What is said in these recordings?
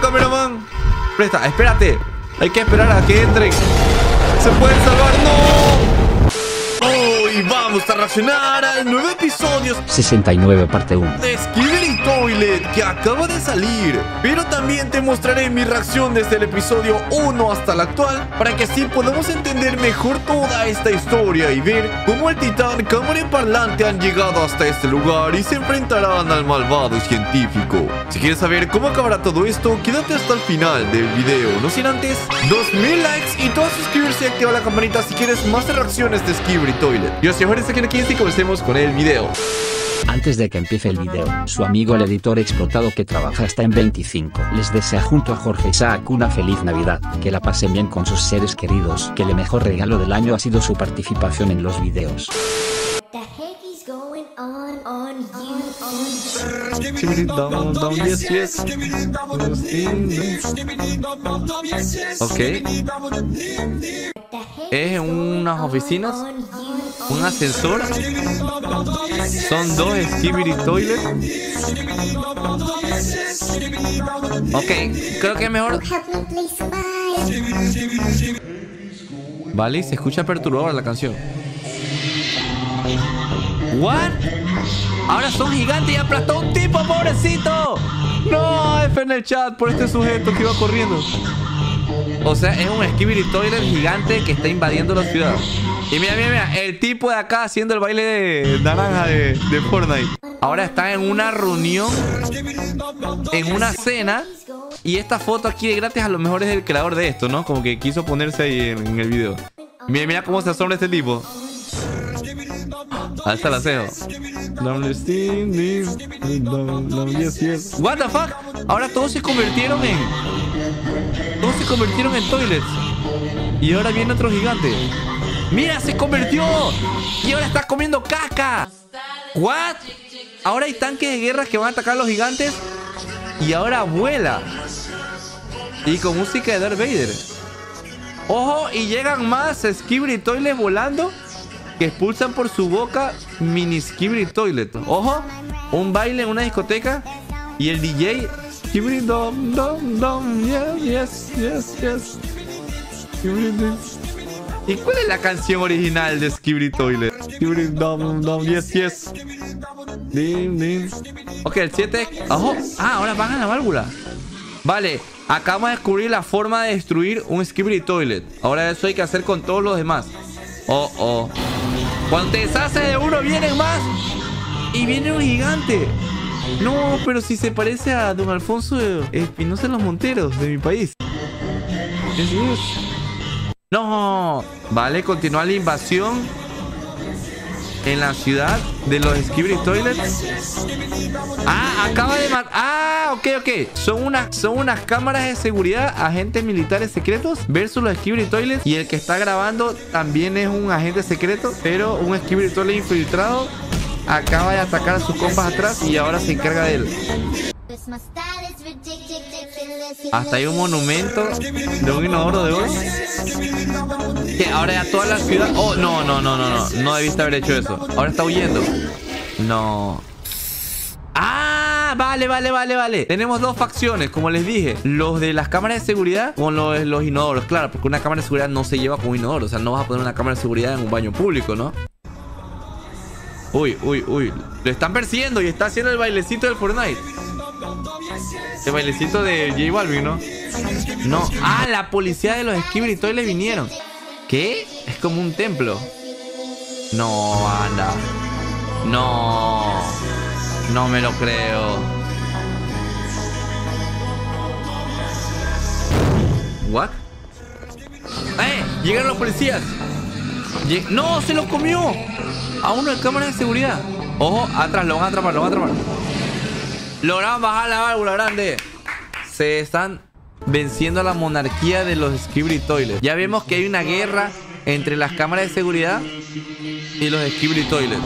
cameraman. Presta, espérate. Hay que esperar a que entren. Se pueden salvar. ¡No! Vamos a reaccionar al nuevo episodio 69 parte 1. de Skibidi Toilet que acaba de salir. Pero también te mostraré mi reacción desde el episodio 1 hasta el actual para que así podamos entender mejor toda esta historia y ver cómo el titán cámara y parlante han llegado hasta este lugar y se enfrentarán al malvado científico. Si quieres saber cómo acabará todo esto, quédate hasta el final del video. No sin antes, 2000 likes y todos suscribirse y activar la campanita si quieres más reacciones de Skibidi Toilet. Yo soy Jorge aquí y comencemos con el video. Antes de que empiece el video, su amigo el editor explotado que trabaja hasta en 25 les desea junto a Jorge Isaac una feliz Navidad, que la pasen bien con sus seres queridos, que el mejor regalo del año ha sido su participación en los videos. Yes, yes. Ok. Es unas oficinas, un ascensor. Son dos Skibidi Toilet. Ok, creo que es mejor. Vale, se escucha perturbadora la canción. ¿What? Ahora son gigantes y aplastó un tipo, pobrecito. No, F en el chat por este sujeto que iba corriendo. O sea, es un Skibidi Toilet gigante que está invadiendo la ciudad. Y mira, mira, mira, el tipo de acá haciendo el baile de naranja de, de Fortnite. Ahora está en una reunión, en una cena. Y esta foto aquí de gratis a lo mejor es el creador de esto, ¿no? Como que quiso ponerse ahí en, en el video. Mira, mira cómo se asombra este tipo. Alza la cejo. What the fuck? Ahora todos se convirtieron en. Todos se convirtieron en toilets. Y ahora viene otro gigante. ¡Mira, se convirtió! Y ahora está comiendo caca. ¿What? Ahora hay tanques de guerra que van a atacar a los gigantes. Y ahora vuela. Y con música de Darth Vader. Ojo, y llegan más Skibidi Toilet volando que expulsan por su boca mini Skibidi Toilet. Ojo, un baile en una discoteca y el DJ Skibidi Dom Dom Dom yes yes yes yes. ¿Y cuál es la canción original de Skibidi Toilet? Skibidi Dom Dom yes yes. Ok, el 7 Ojo, ah, ahora van a la válvula Vale, acabamos de descubrir la forma de destruir un Skibidi Toilet. Ahora eso hay que hacer con todos los demás. Oh, oh. Cuando te deshaces de uno, vienen más. Y viene un gigante. No, pero si se parece a don Alfonso Espinosa los Monteros de mi país. No. Vale, continúa la invasión en la ciudad de los Skibidi Toilets. Ah, acaba de matar. Ah, ok, ok. Son unas, son unas cámaras de seguridad, agentes militares secretos versus los Skibidi Toilets. Y el que está grabando también es un agente secreto, pero un Skibidi Toilet infiltrado acaba de atacar a sus compas atrás y ahora se encarga de él. Hasta hay un monumento de un inodoro de oro. Que ahora ya toda la ciudad. Oh, no, no, no, no, no. No debiste haber hecho eso. Ahora está huyendo. No. Ah, vale, vale, vale, vale. Tenemos dos facciones, como les dije. Los de las cámaras de seguridad con los, los inodoros. Claro, porque una cámara de seguridad no se lleva con un inodoro. O sea, no vas a poner una cámara de seguridad en un baño público, ¿no? Uy, uy, uy. Lo están persiguiendo y está haciendo el bailecito del Fortnite. El bailecito de J Balvin, ¿no? No. Ah, la policía de los Skibidi Toilets vinieron. ¿Qué? Es como un templo. No, anda. No. No me lo creo. ¿What? ¡Eh! Llegaron los policías. ¡No! ¡Se lo comió! A uno de cámara de seguridad. Ojo, atrás, lo van a atrapar, lo van a atrapar. Lograron bajar la válvula grande. Se están venciendo a la monarquía de los Skibidi Toilets. Ya vemos que hay una guerra entre las cámaras de seguridad y los Skibidi Toilets.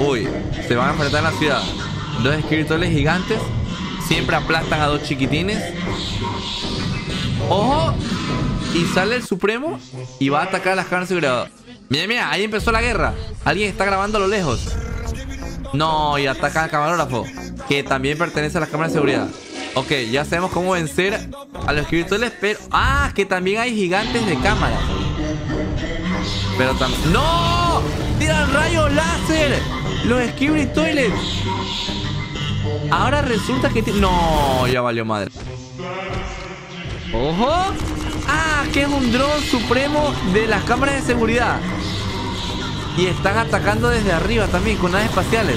Uy, se van a enfrentar en la ciudad. Dos Skibidi Toilets gigantes. Siempre aplastan a dos chiquitines. Ojo. Y sale el Supremo y va a atacar a las cámaras de seguridad. Mira, mira, ahí empezó la guerra. Alguien está grabando a lo lejos. No, y ataca al camarógrafo, que también pertenece a las cámaras de seguridad. Ok, ya sabemos cómo vencer a los Toilets, pero... Ah, que también hay gigantes de cámara. Pero también... ¡No! ¡Tiran rayos láser! Los Toilets. Ahora resulta que... No, ya valió madre. ¡Ojo! ¡Ah! Que es un dron supremo de las cámaras de seguridad. Y están atacando desde arriba también con naves espaciales.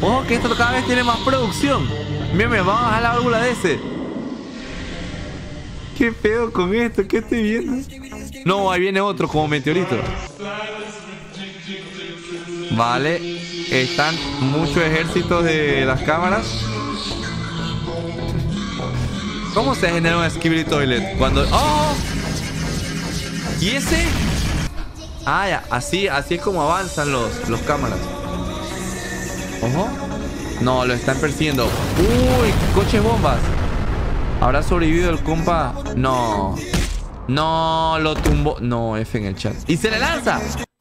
Ojo que esto cada vez tiene más producción. Mira, me vamos a bajar la válvula de ese. ¿Qué pedo con esto? ¿Qué estoy viendo? No, ahí viene otro como meteorito. Vale. Están muchos ejércitos de las cámaras. ¿Cómo se genera un Skibidi Toilet? Cuando... ¡Oh! ¿Y ese? Ah, ya. Así, así es como avanzan los, los cámaras. Ojo. No, lo están persiguiendo. Uy, coches bombas. ¿Habrá sobrevivido el compa? No. No, lo tumbó. No, F en el chat. Y se le lanza.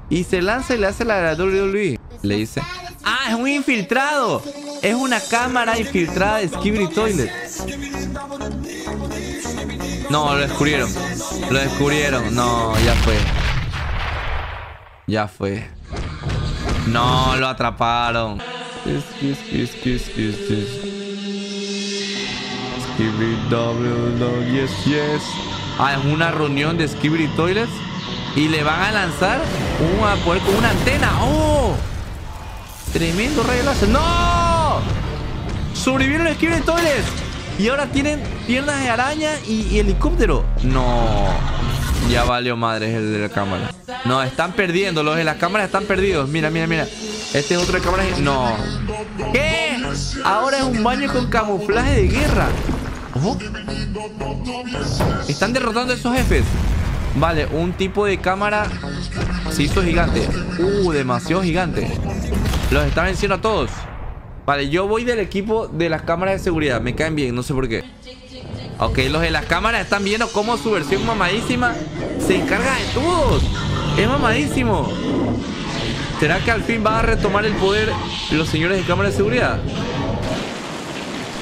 Y se lanza y le hace la de la WWE. Le dice. Ah, es un infiltrado. Es una cámara infiltrada de Skibidi Toilet. No, lo descubrieron. Lo descubrieron. No, ya fue. Ya fue. No, lo atraparon. Yes, yes. Ah, es una reunión de Skibidi Toilets. Y le van a lanzar un poder con una antena. ¡Oh! Tremendo rayo láser. ¡No! Sobrevivieron los Skibidi Toilets. Y ahora tienen piernas de araña y, y helicóptero. No. Ya valió madre el de la cámara. No, están perdiendo. Los de las cámaras están perdidos. Mira, mira, mira. Este es otro de cámaras. No. ¿Qué? Ahora es un baño con camuflaje de guerra. Están derrotando a esos jefes. Vale, un tipo de cámara se hizo gigante. Uh, demasiado gigante. Los están venciendo a todos. Vale, yo voy del equipo de las cámaras de seguridad. Me caen bien, no sé por qué. Ok, los de las cámaras están viendo cómo su versión mamadísima se encarga de todos. Es mamadísimo. ¿Será que al fin va a retomar el poder los señores de cámara de seguridad?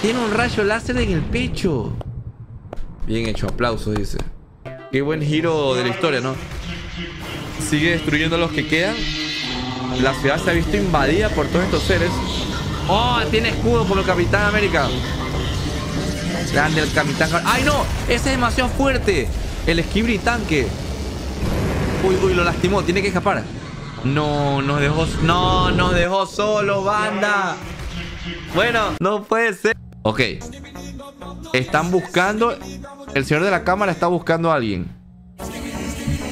Tiene un rayo láser en el pecho. Bien hecho, aplausos, dice. Qué buen giro de la historia, ¿no? Sigue destruyendo los que quedan. La ciudad se ha visto invadida por todos estos seres. ¡Oh! Tiene escudo como el Capitán América. Grande el Capitán. ¡Ay, no! Ese es demasiado fuerte. El Skibidi tanque. Uy, uy, lo lastimó. Tiene que escapar. No, nos dejó. No, nos dejó solo, banda. Bueno, no puede ser. Ok. Están buscando. El señor de la cámara está buscando a alguien.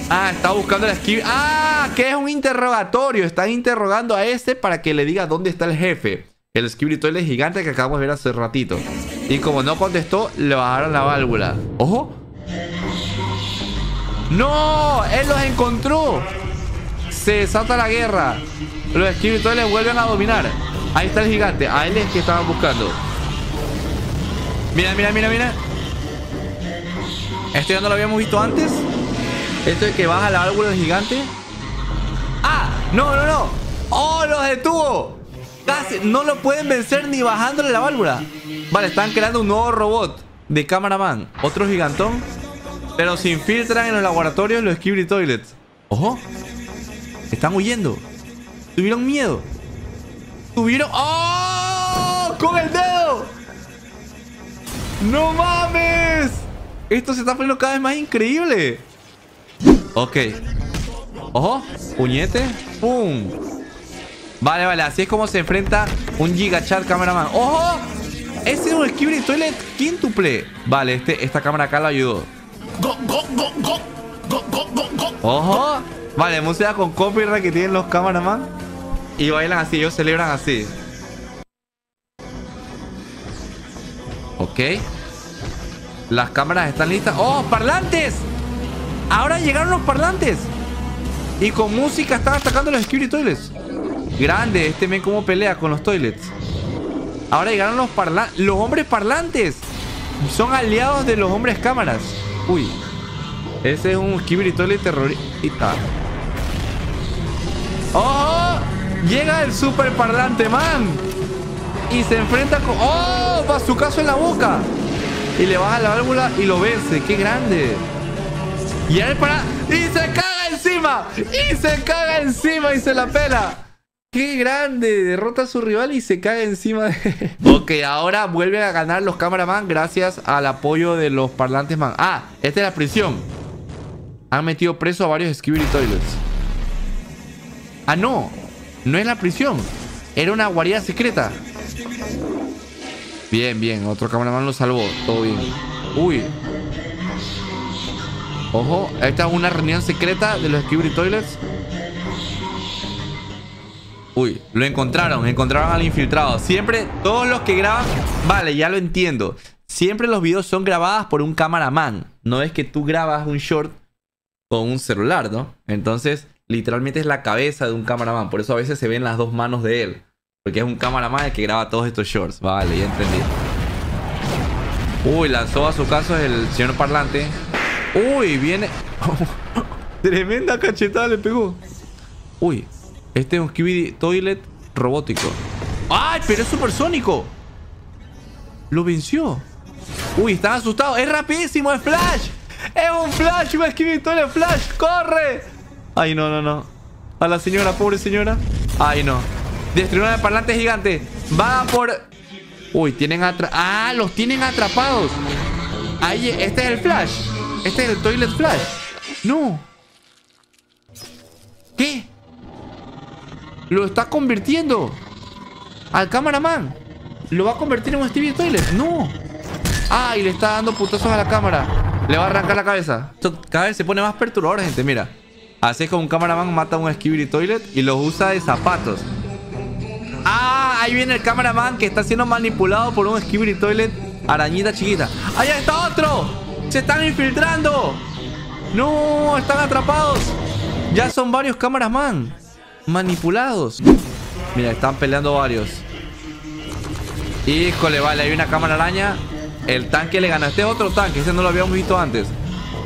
Ah, está buscando el Skibidi. Ah, que es un interrogatorio. Están interrogando a ese para que le diga dónde está el jefe. El Skibidi Toilet gigante que acabamos de ver hace ratito. Y como no contestó, le bajaron la válvula. ¡Ojo! ¡No! ¡Él los encontró! Se desata la guerra. Los Toilets vuelven a dominar. Ahí está el gigante. A él es que estaban buscando. Mira, mira, mira, mira. Esto ya no lo habíamos visto antes. Esto es que baja la válvula del gigante. ¡Ah! ¡No, no, no! ¡Oh, los detuvo! Casi no lo pueden vencer ni bajándole la válvula. Vale, están creando un nuevo robot de cameraman. Otro gigantón. Pero se infiltran en los laboratorios los Skibidi Toilets. ¡Ojo! Están huyendo. Tuvieron miedo. Tuvieron... ¡Oh! ¡Con el dedo! ¡No mames! Esto se está poniendo cada vez más increíble. Ok. Ojo. Puñete. ¡Pum! Vale, vale. Así es como se enfrenta un Gigachat Cameraman. ¡Ojo! Ese es un Skibidi Toilet quíntuple. Vale, este, esta cámara acá lo ayudó. ¡Ojo! Vale, música con copyright que tienen los cameraman. Y bailan así, ellos celebran así. Ok. Las cámaras están listas. ¡Oh, parlantes! Ahora llegaron los parlantes. Y con música están atacando los Skibidi Toilets. Grande, este men cómo pelea con los toilets. Ahora llegaron los parlantes. Los hombres parlantes. Son aliados de los hombres cámaras. Uy. Ese es un Skibidi Toilet terrorista. ¡Oh! Llega el super parlante man. Y se enfrenta con... ¡Oh! Va su caso en la boca. y le baja la válvula y lo vence. ¡Qué grande! Y él para... ¡Y se caga encima! ¡Y se caga encima y se la pela! ¡Qué grande! Derrota a su rival y se cae encima de... ok, ahora vuelven a ganar los cameraman gracias al apoyo de los parlantes man. Ah, esta es la prisión. Han metido preso a varios Skibidi Toilets. Ah, no. No es la prisión. Era una guarida secreta. Bien, bien. Otro cameraman lo salvó. Todo bien. Uy. Ojo. Esta es una reunión secreta de los Skibidi Toilets. Uy, lo encontraron, encontraron al infiltrado. Siempre, todos los que graban... Vale, ya lo entiendo. Siempre los videos son grabadas por un cameraman. No es que tú grabas un short con un celular, ¿no? Entonces, literalmente es la cabeza de un cameraman. Por eso a veces se ven las dos manos de él. Porque es un cameraman el que graba todos estos shorts. Vale, ya entendí. Uy, lanzó a su caso el señor parlante. Uy, viene... Tremenda cachetada le pegó. Uy, este es un Skibidi Toilet robótico. ¡Ay, pero es supersónico! Lo venció. Uy, están asustados. ¡Es rapidísimo! ¡Es Flash! ¡Es un Flash! ¡Un Skibidi Toilet Flash! ¡Corre! Ay, no, no, no. A la señora, pobre señora. Ay, no. Destruyeron el parlante gigante. Va por... Uy, tienen atra... ¡Ah! Los tienen atrapados. Ahí, este es el Flash. Este es el Toilet Flash. No. ¿Qué? Lo está convirtiendo al cameraman. Lo va a convertir en un Stevie Toilet. No. Ah, y le está dando putazos a la cámara. Le va a arrancar la cabeza. Cada vez se pone más perturbador, gente. Mira. Así es como un cameraman mata a un Skibidi Toilet y los usa de zapatos. Ah, ahí viene el cameraman que está siendo manipulado por un Skibidi Toilet arañita chiquita. ¡Allá está otro! ¡Se están infiltrando! ¡No! ¡Están atrapados! Ya son varios cameraman manipulados. Mira, están peleando varios. Híjole, vale, hay una cámara araña. El tanque le gana. Este es otro tanque, este no lo habíamos visto antes.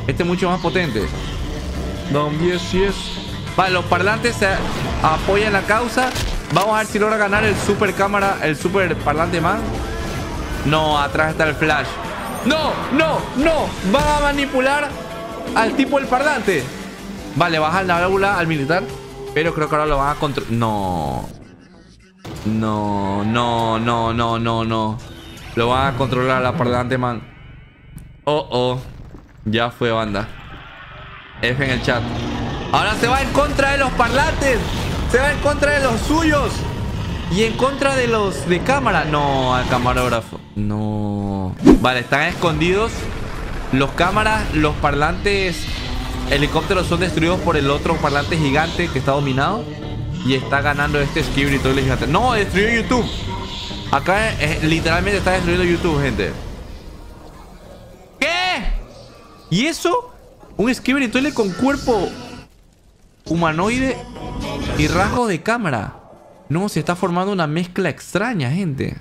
Este es mucho más potente. No, yes, yes. Vale, los parlantes se apoyan la causa. Vamos a ver si logra ganar el super cámara, el super parlante man. No, atrás está el flash. No, no, no. Va a manipular al tipo del parlante. Vale, baja la válvula al militar. Pero creo que ahora lo van a controlar. No. No, no, no, no, no, no. Lo van a controlar la parlante, man. Oh, oh. Ya fue, banda. F en el chat. Ahora se va en contra de los parlantes. Se va en contra de los suyos. Y en contra de los de cámara. No, al camarógrafo. No. Vale, están escondidos. Los cámaras, los parlantes helicópteros son destruidos por el otro parlante gigante que está dominado. Y está ganando este Skibidi Toilet gigante. No, destruyó YouTube. Acá eh, literalmente está destruyendo YouTube, gente. ¿Qué? ¿Y eso? Un Skibidi Toilet con cuerpo humanoide y rasgo de cámara. No, se está formando una mezcla extraña, gente.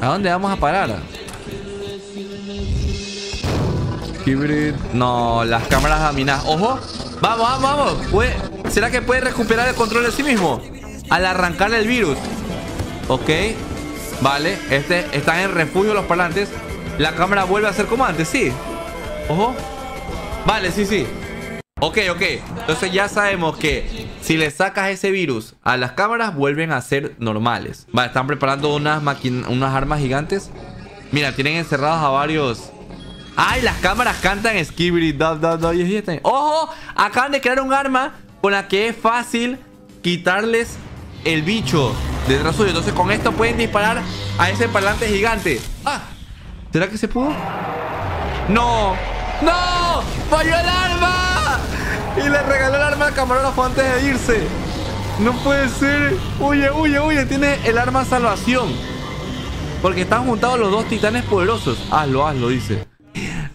¿A dónde vamos a parar? No, las cámaras dominadas. ¡Ojo! ¡Vamos, vamos, vamos! ¿Será que puede recuperar el control de sí mismo? Al arrancarle el virus. Ok. Vale. Este, están en refugio los parlantes. La cámara vuelve a ser como antes, sí. Ojo. Vale, sí, sí. Ok, ok. Entonces ya sabemos que si le sacas ese virus a las cámaras, vuelven a ser normales. Vale, están preparando unas, unas armas gigantes. Mira, tienen encerrados a varios Ay, las cámaras cantan Skibidi ¡Ojo! Acaban de crear un arma con la que es fácil quitarles el bicho detrás suyo. Entonces con esto pueden disparar a ese parlante gigante. ¡Ah! ¿Será que se pudo? ¡No! ¡No! ¡Falló el arma! Y le regaló el arma al camarógrafo antes de irse. No puede ser. Huye, huye, huye. Tiene el arma salvación. Porque están juntados los dos titanes poderosos. Hazlo, hazlo, dice.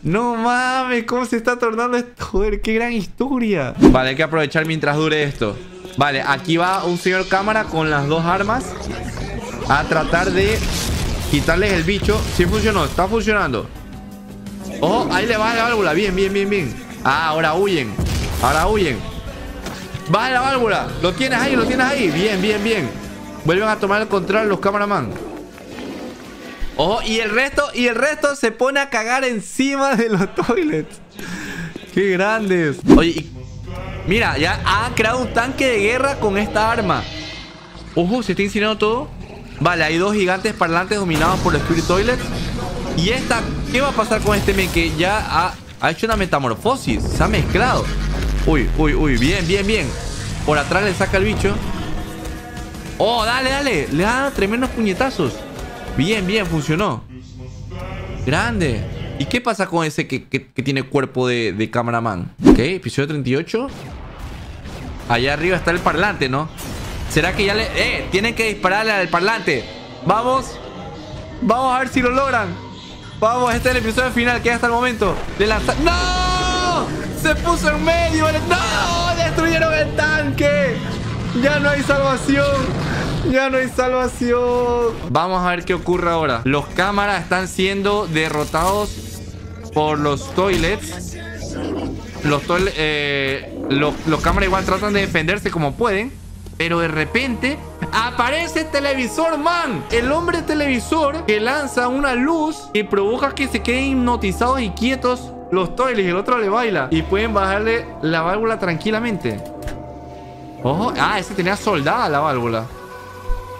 No mames, cómo se está tornando esto. Joder, qué gran historia. Vale, hay que aprovechar mientras dure esto. Vale, aquí va un señor cámara con las dos armas a tratar de quitarles el bicho. Sí funcionó, está funcionando. Oh, ahí le baja la válvula. Bien, bien, bien, bien. Ah, ahora huyen. Ahora huyen. Baja la válvula. Lo tienes ahí, lo tienes ahí. Bien, bien, bien. Vuelven a tomar el control los cameraman. Ojo, y el resto, y el resto se pone a cagar encima de los toilets. ¡Qué grandes! Oye, mira, ya han creado un tanque de guerra con esta arma. Ojo, se está incinerando todo. Vale, hay dos gigantes parlantes dominados por los Spirit Toilets. Y esta, ¿qué va a pasar con este men que ya ha, ha hecho una metamorfosis? Se ha mezclado. Uy, uy, uy, bien, bien, bien. Por atrás le saca el bicho. Oh, dale, dale. Le da tremendos puñetazos. Bien, bien, funcionó. Grande. ¿Y qué pasa con ese que, tiene cuerpo de, de cameraman? Ok, episodio 38. Allá arriba está el parlante, ¿no? ¿Será que ya le... ¡Eh! Tienen que dispararle al parlante. Vamos. Vamos a ver si lo logran. Vamos, este es el episodio final que hasta el momento. Le lanza... ¡No! Se puso en medio. ¡No! Destruyeron el tanque. Ya no hay salvación. Ya no hay salvación. Vamos a ver qué ocurre ahora. Los cámaras están siendo derrotados por los toilets. Los, toile- eh, los, cámaras igual tratan de defenderse como pueden. Pero de repente aparece Televisor Man, el hombre televisor que lanza una luz y provoca que se queden hipnotizados y quietos los toilets y el otro le baila. Y pueden bajarle la válvula tranquilamente. Ojo, ah, ese tenía soldada la válvula.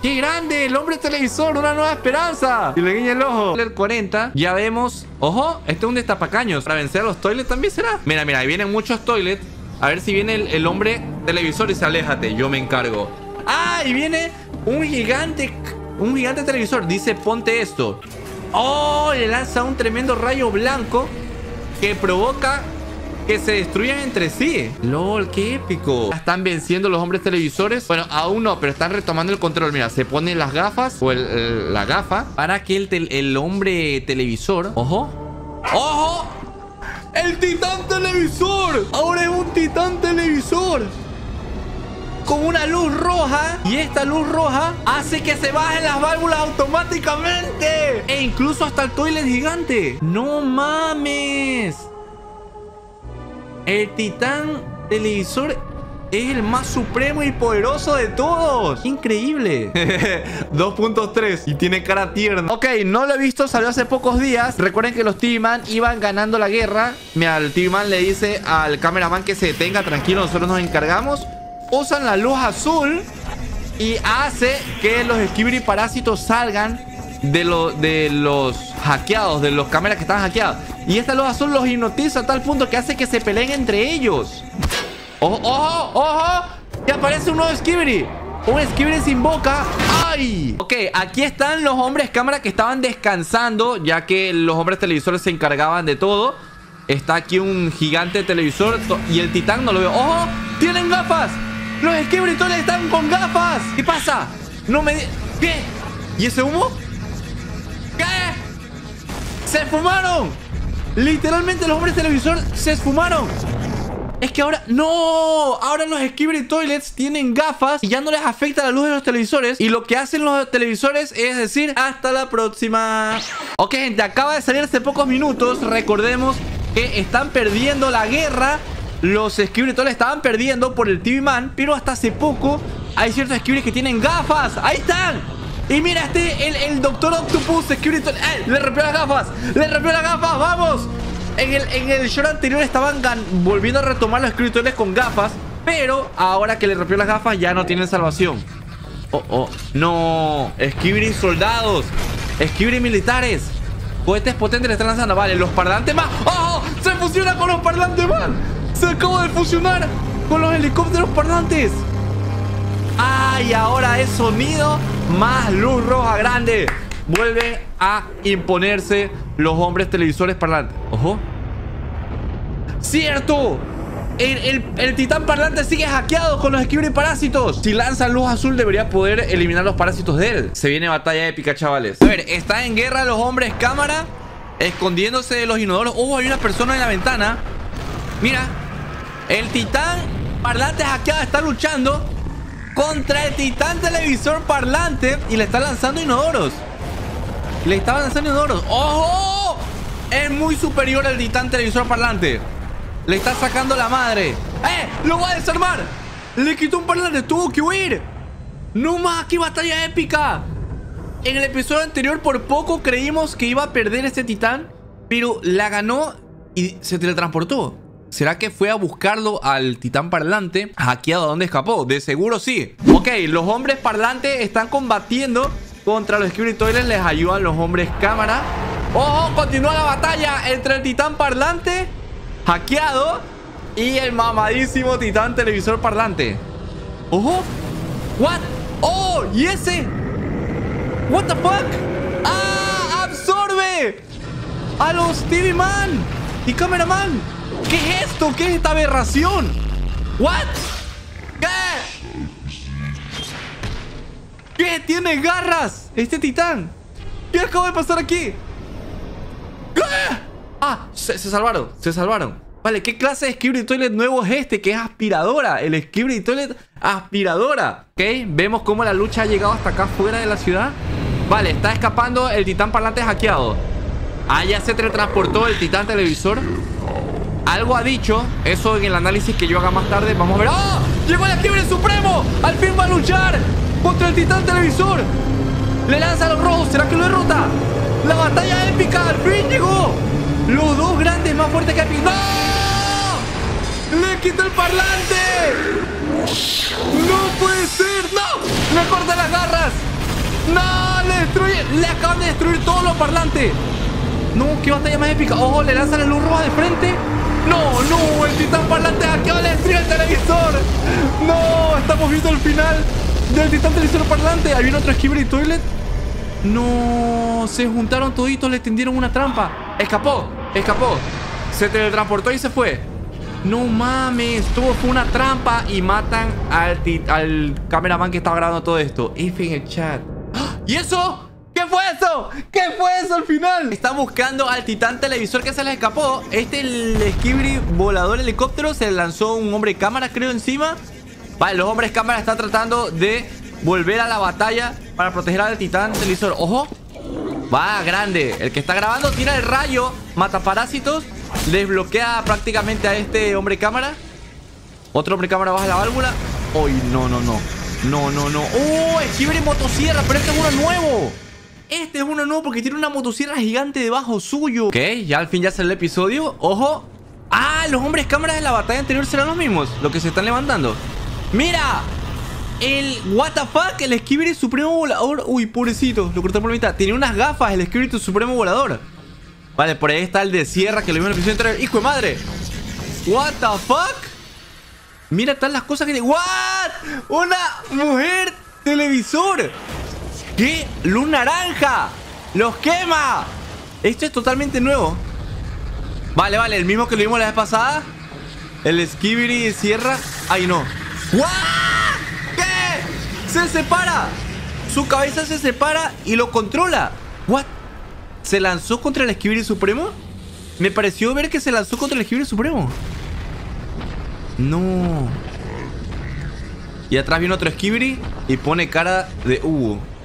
¡Qué grande! El hombre televisor, una nueva esperanza. Y le guiña el ojo. El 40, ya vemos. Ojo, este es un destapacaños. Para vencer a los toilets también será. Mira, mira, ahí vienen muchos toilets. A ver si viene el, el hombre televisor y se aléjate. Yo me encargo. ¡Ah! Y viene un gigante. Un gigante televisor. Dice, ponte esto. ¡Oh! Le lanza un tremendo rayo blanco que provoca que se destruyan entre sí. LOL, qué épico. Están venciendo los hombres televisores. Bueno, aún no, pero están retomando el control. Mira, se ponen las gafas o la gafa para que el, el hombre televisor. Ojo. ¡Ojo! ¡El titán televisor! Ahora es un titán televisor. Con una luz roja. Y esta luz roja hace que se bajen las válvulas automáticamente. E incluso hasta el toilet gigante. ¡No mames! El titán televisor es el más supremo y poderoso de todos. Increíble. 2.3 y tiene cara tierna. Ok, no lo he visto, salió hace pocos días. Recuerden que los TV iban ganando la guerra. Mira, el TV le dice al cameraman que se detenga, tranquilo, nosotros nos encargamos. Usan la luz azul y hace que los Skibidi parásitos salgan de, lo- de los hackeados, de los cámaras que están hackeados. Y esta luz azul los hipnotiza a tal punto que hace que se peleen entre ellos. ¡Ojo, ojo, ojo! ¡Que aparece un nuevo Skibidi! Un Skibidi sin boca. ¡Ay! Ok, aquí están los hombres cámara que estaban descansando, ya que los hombres televisores se encargaban de todo. Está aquí un gigante televisor y el titán no lo veo. ¡Ojo! ¡Tienen gafas! ¡Los todos están con gafas! ¿Qué pasa? No me... ¿Qué? ¿Y ese humo? ¿Qué? ¡Se esfumaron! Literalmente los hombres televisor se esfumaron. Es que ahora... ¡No! Ahora los Skibidi Toilets tienen gafas y ya no les afecta la luz de los televisores. Y lo que hacen los televisores es decir, hasta la próxima. Ok, gente, acaba de salir hace pocos minutos. Recordemos que están perdiendo la guerra. Los Skibidi Toilets estaban perdiendo por el TV Man. Pero hasta hace poco hay ciertos Skibidi que tienen gafas. ¡Ahí están! Y mira este, el, Doctor Octopus Toilet. ¡Eh! ¡Le rompió las gafas! ¡Le rompió las gafas! ¡Vamos! En el, en el show anterior estaban volviendo a retomar los escritores con gafas. Pero ahora que le rompió las gafas ya no tienen salvación. Oh, oh. No. Skibidi soldados. Skibidi militares. Cohetes potentes le están lanzando. Vale, los parlantes más. ¡Oh! ¡Se fusiona con los parlantes más! ¡Se acaba de fusionar con los helicópteros parlantes! ¡Ah! Y ahora es sonido más luz roja grande. Vuelven a imponerse los hombres televisores parlantes. ¡Ojo! ¡Cierto! El, el- el titán parlante sigue hackeado con los Skibidi parásitos. Si lanza luz azul, debería poder eliminar los parásitos de él. Se viene batalla épica, chavales. A ver, están en guerra los hombres cámara, escondiéndose de los inodoros. ¡Oh! Hay una persona en la ventana. Mira, el titán parlante hackeado está luchando contra el titán televisor parlante y le está lanzando inodoros. Le estaba lanzando inodoros. ¡Ojo! Es muy superior al titán televisor parlante. Le está sacando la madre. ¡Eh! ¡Lo va a desarmar! Le quitó un parlante. Tuvo que huir. No más. ¡Qué batalla épica! En el episodio anterior por poco creímos que iba a perder este titán, pero la ganó y se teletransportó. ¿Será que fue a buscarlo al titán parlante hackeado a dónde escapó? De seguro sí. Ok, los hombres parlantes están combatiendo contra los Toilets. Les ayudan los hombres cámara. ¡Oh! Continúa la batalla entre el titán parlante hackeado y el mamadísimo titán televisor parlante. ¡Ojo! ¿What? ¡Oh! ¿Y ese? ¿What the fuck? ¡Ah! ¡Absorbe! ¡A los TV Man! ¡Y Cameraman! ¿Qué es esto? ¿Qué es esta aberración? ¿What? ¿Qué? ¿Qué? ¿Tiene garras? Este titán. ¿Qué acaba de pasar aquí? ¿Qué? Ah, se, salvaron, se salvaron. Vale, ¿qué clase de Skibidi Toilet nuevo es este? Que es aspiradora. El Skibidi Toilet aspiradora. Ok, vemos cómo la lucha ha llegado hasta acá fuera de la ciudad. Vale, está escapando el titán parlante hackeado. Ah, ya se teletransportó el titán televisor. Algo ha dicho, eso en el análisis que yo haga más tarde. Vamos a ver. ¡Oh! ¡Llegó el Skibidi Supremo! ¡Al fin va a luchar contra el titán televisor! Le lanza a los rojos, ¿será que lo derrota? ¡La batalla épica! ¡Al fin llegó! Los dos grandes más fuertes que Epic. ¡No! ¡Le quita el parlante! ¡No puede ser! ¡No! ¡Le corta las garras! ¡No! ¡Le destruye! ¡Le acaban de destruir todos los parlantes! ¡No! ¡Qué batalla más épica! ¡Ojo! ¡Le lanzan el luz roja de frente! ¡No! ¡No! ¡El titán parlante acaba de destruir el televisor! ¡No! Estamos viendo el final del titán televisor parlante. ¿Hay otro Skibidi Toilet? No, se juntaron toditos, le tendieron una trampa. Escapó, escapó. Se teletransportó y se fue. No mames, todo fue una trampa y matan al, al cameraman que estaba grabando todo esto. F en el chat. ¡Ah! ¿Y eso? ¿Qué fue eso? ¿Qué fue eso al final? Están buscando al titán televisor que se les escapó. Este, Skibidi volador helicóptero, se lanzó un hombre cámara, creo, encima. Vale, los hombres cámara están tratando de volver a la batalla para proteger al titán televisor. ¡Ojo! Va, grande. El que está grabando tira el rayo, mata parásitos, desbloquea prácticamente a este hombre cámara. Otro hombre cámara baja la válvula. ¡Uy, no, no, no! No, no, no. ¡Oh! Skibidi motosierra, pero este es uno nuevo. Este es uno nuevo porque tiene una motosierra gigante debajo suyo. Ok, ya al fin ya sale el episodio. ¡Ojo! ¡Ah! Los hombres cámaras de la batalla anterior serán los mismos. Los que se están levantando. ¡Mira! El what the fuck, el Skibidi Supremo Volador. Uy, pobrecito, lo corté por la mitad. Tenía unas gafas el Skibidi Supremo Volador. Vale, por ahí está el de Sierra que lo vimos en el episodio anterior. ¡Hijo de madre! What the fuck? Mira todas las cosas que tiene. ¿What? ¡Una mujer televisor! ¿Qué? ¡Luz naranja! ¡Los quema! Esto es totalmente nuevo. Vale, vale, el mismo que lo vimos la vez pasada. El Skibidi Sierra. ¡Ay, no! ¿What? ¿Qué? ¡Se separa! Su cabeza se separa y lo controla. ¿What? ¿Se lanzó contra el Skibidi Supremo? Me pareció ver que se lanzó contra el Skibidi Supremo. No. Y atrás viene otro Skibidi y pone cara de Hugo. ¿What?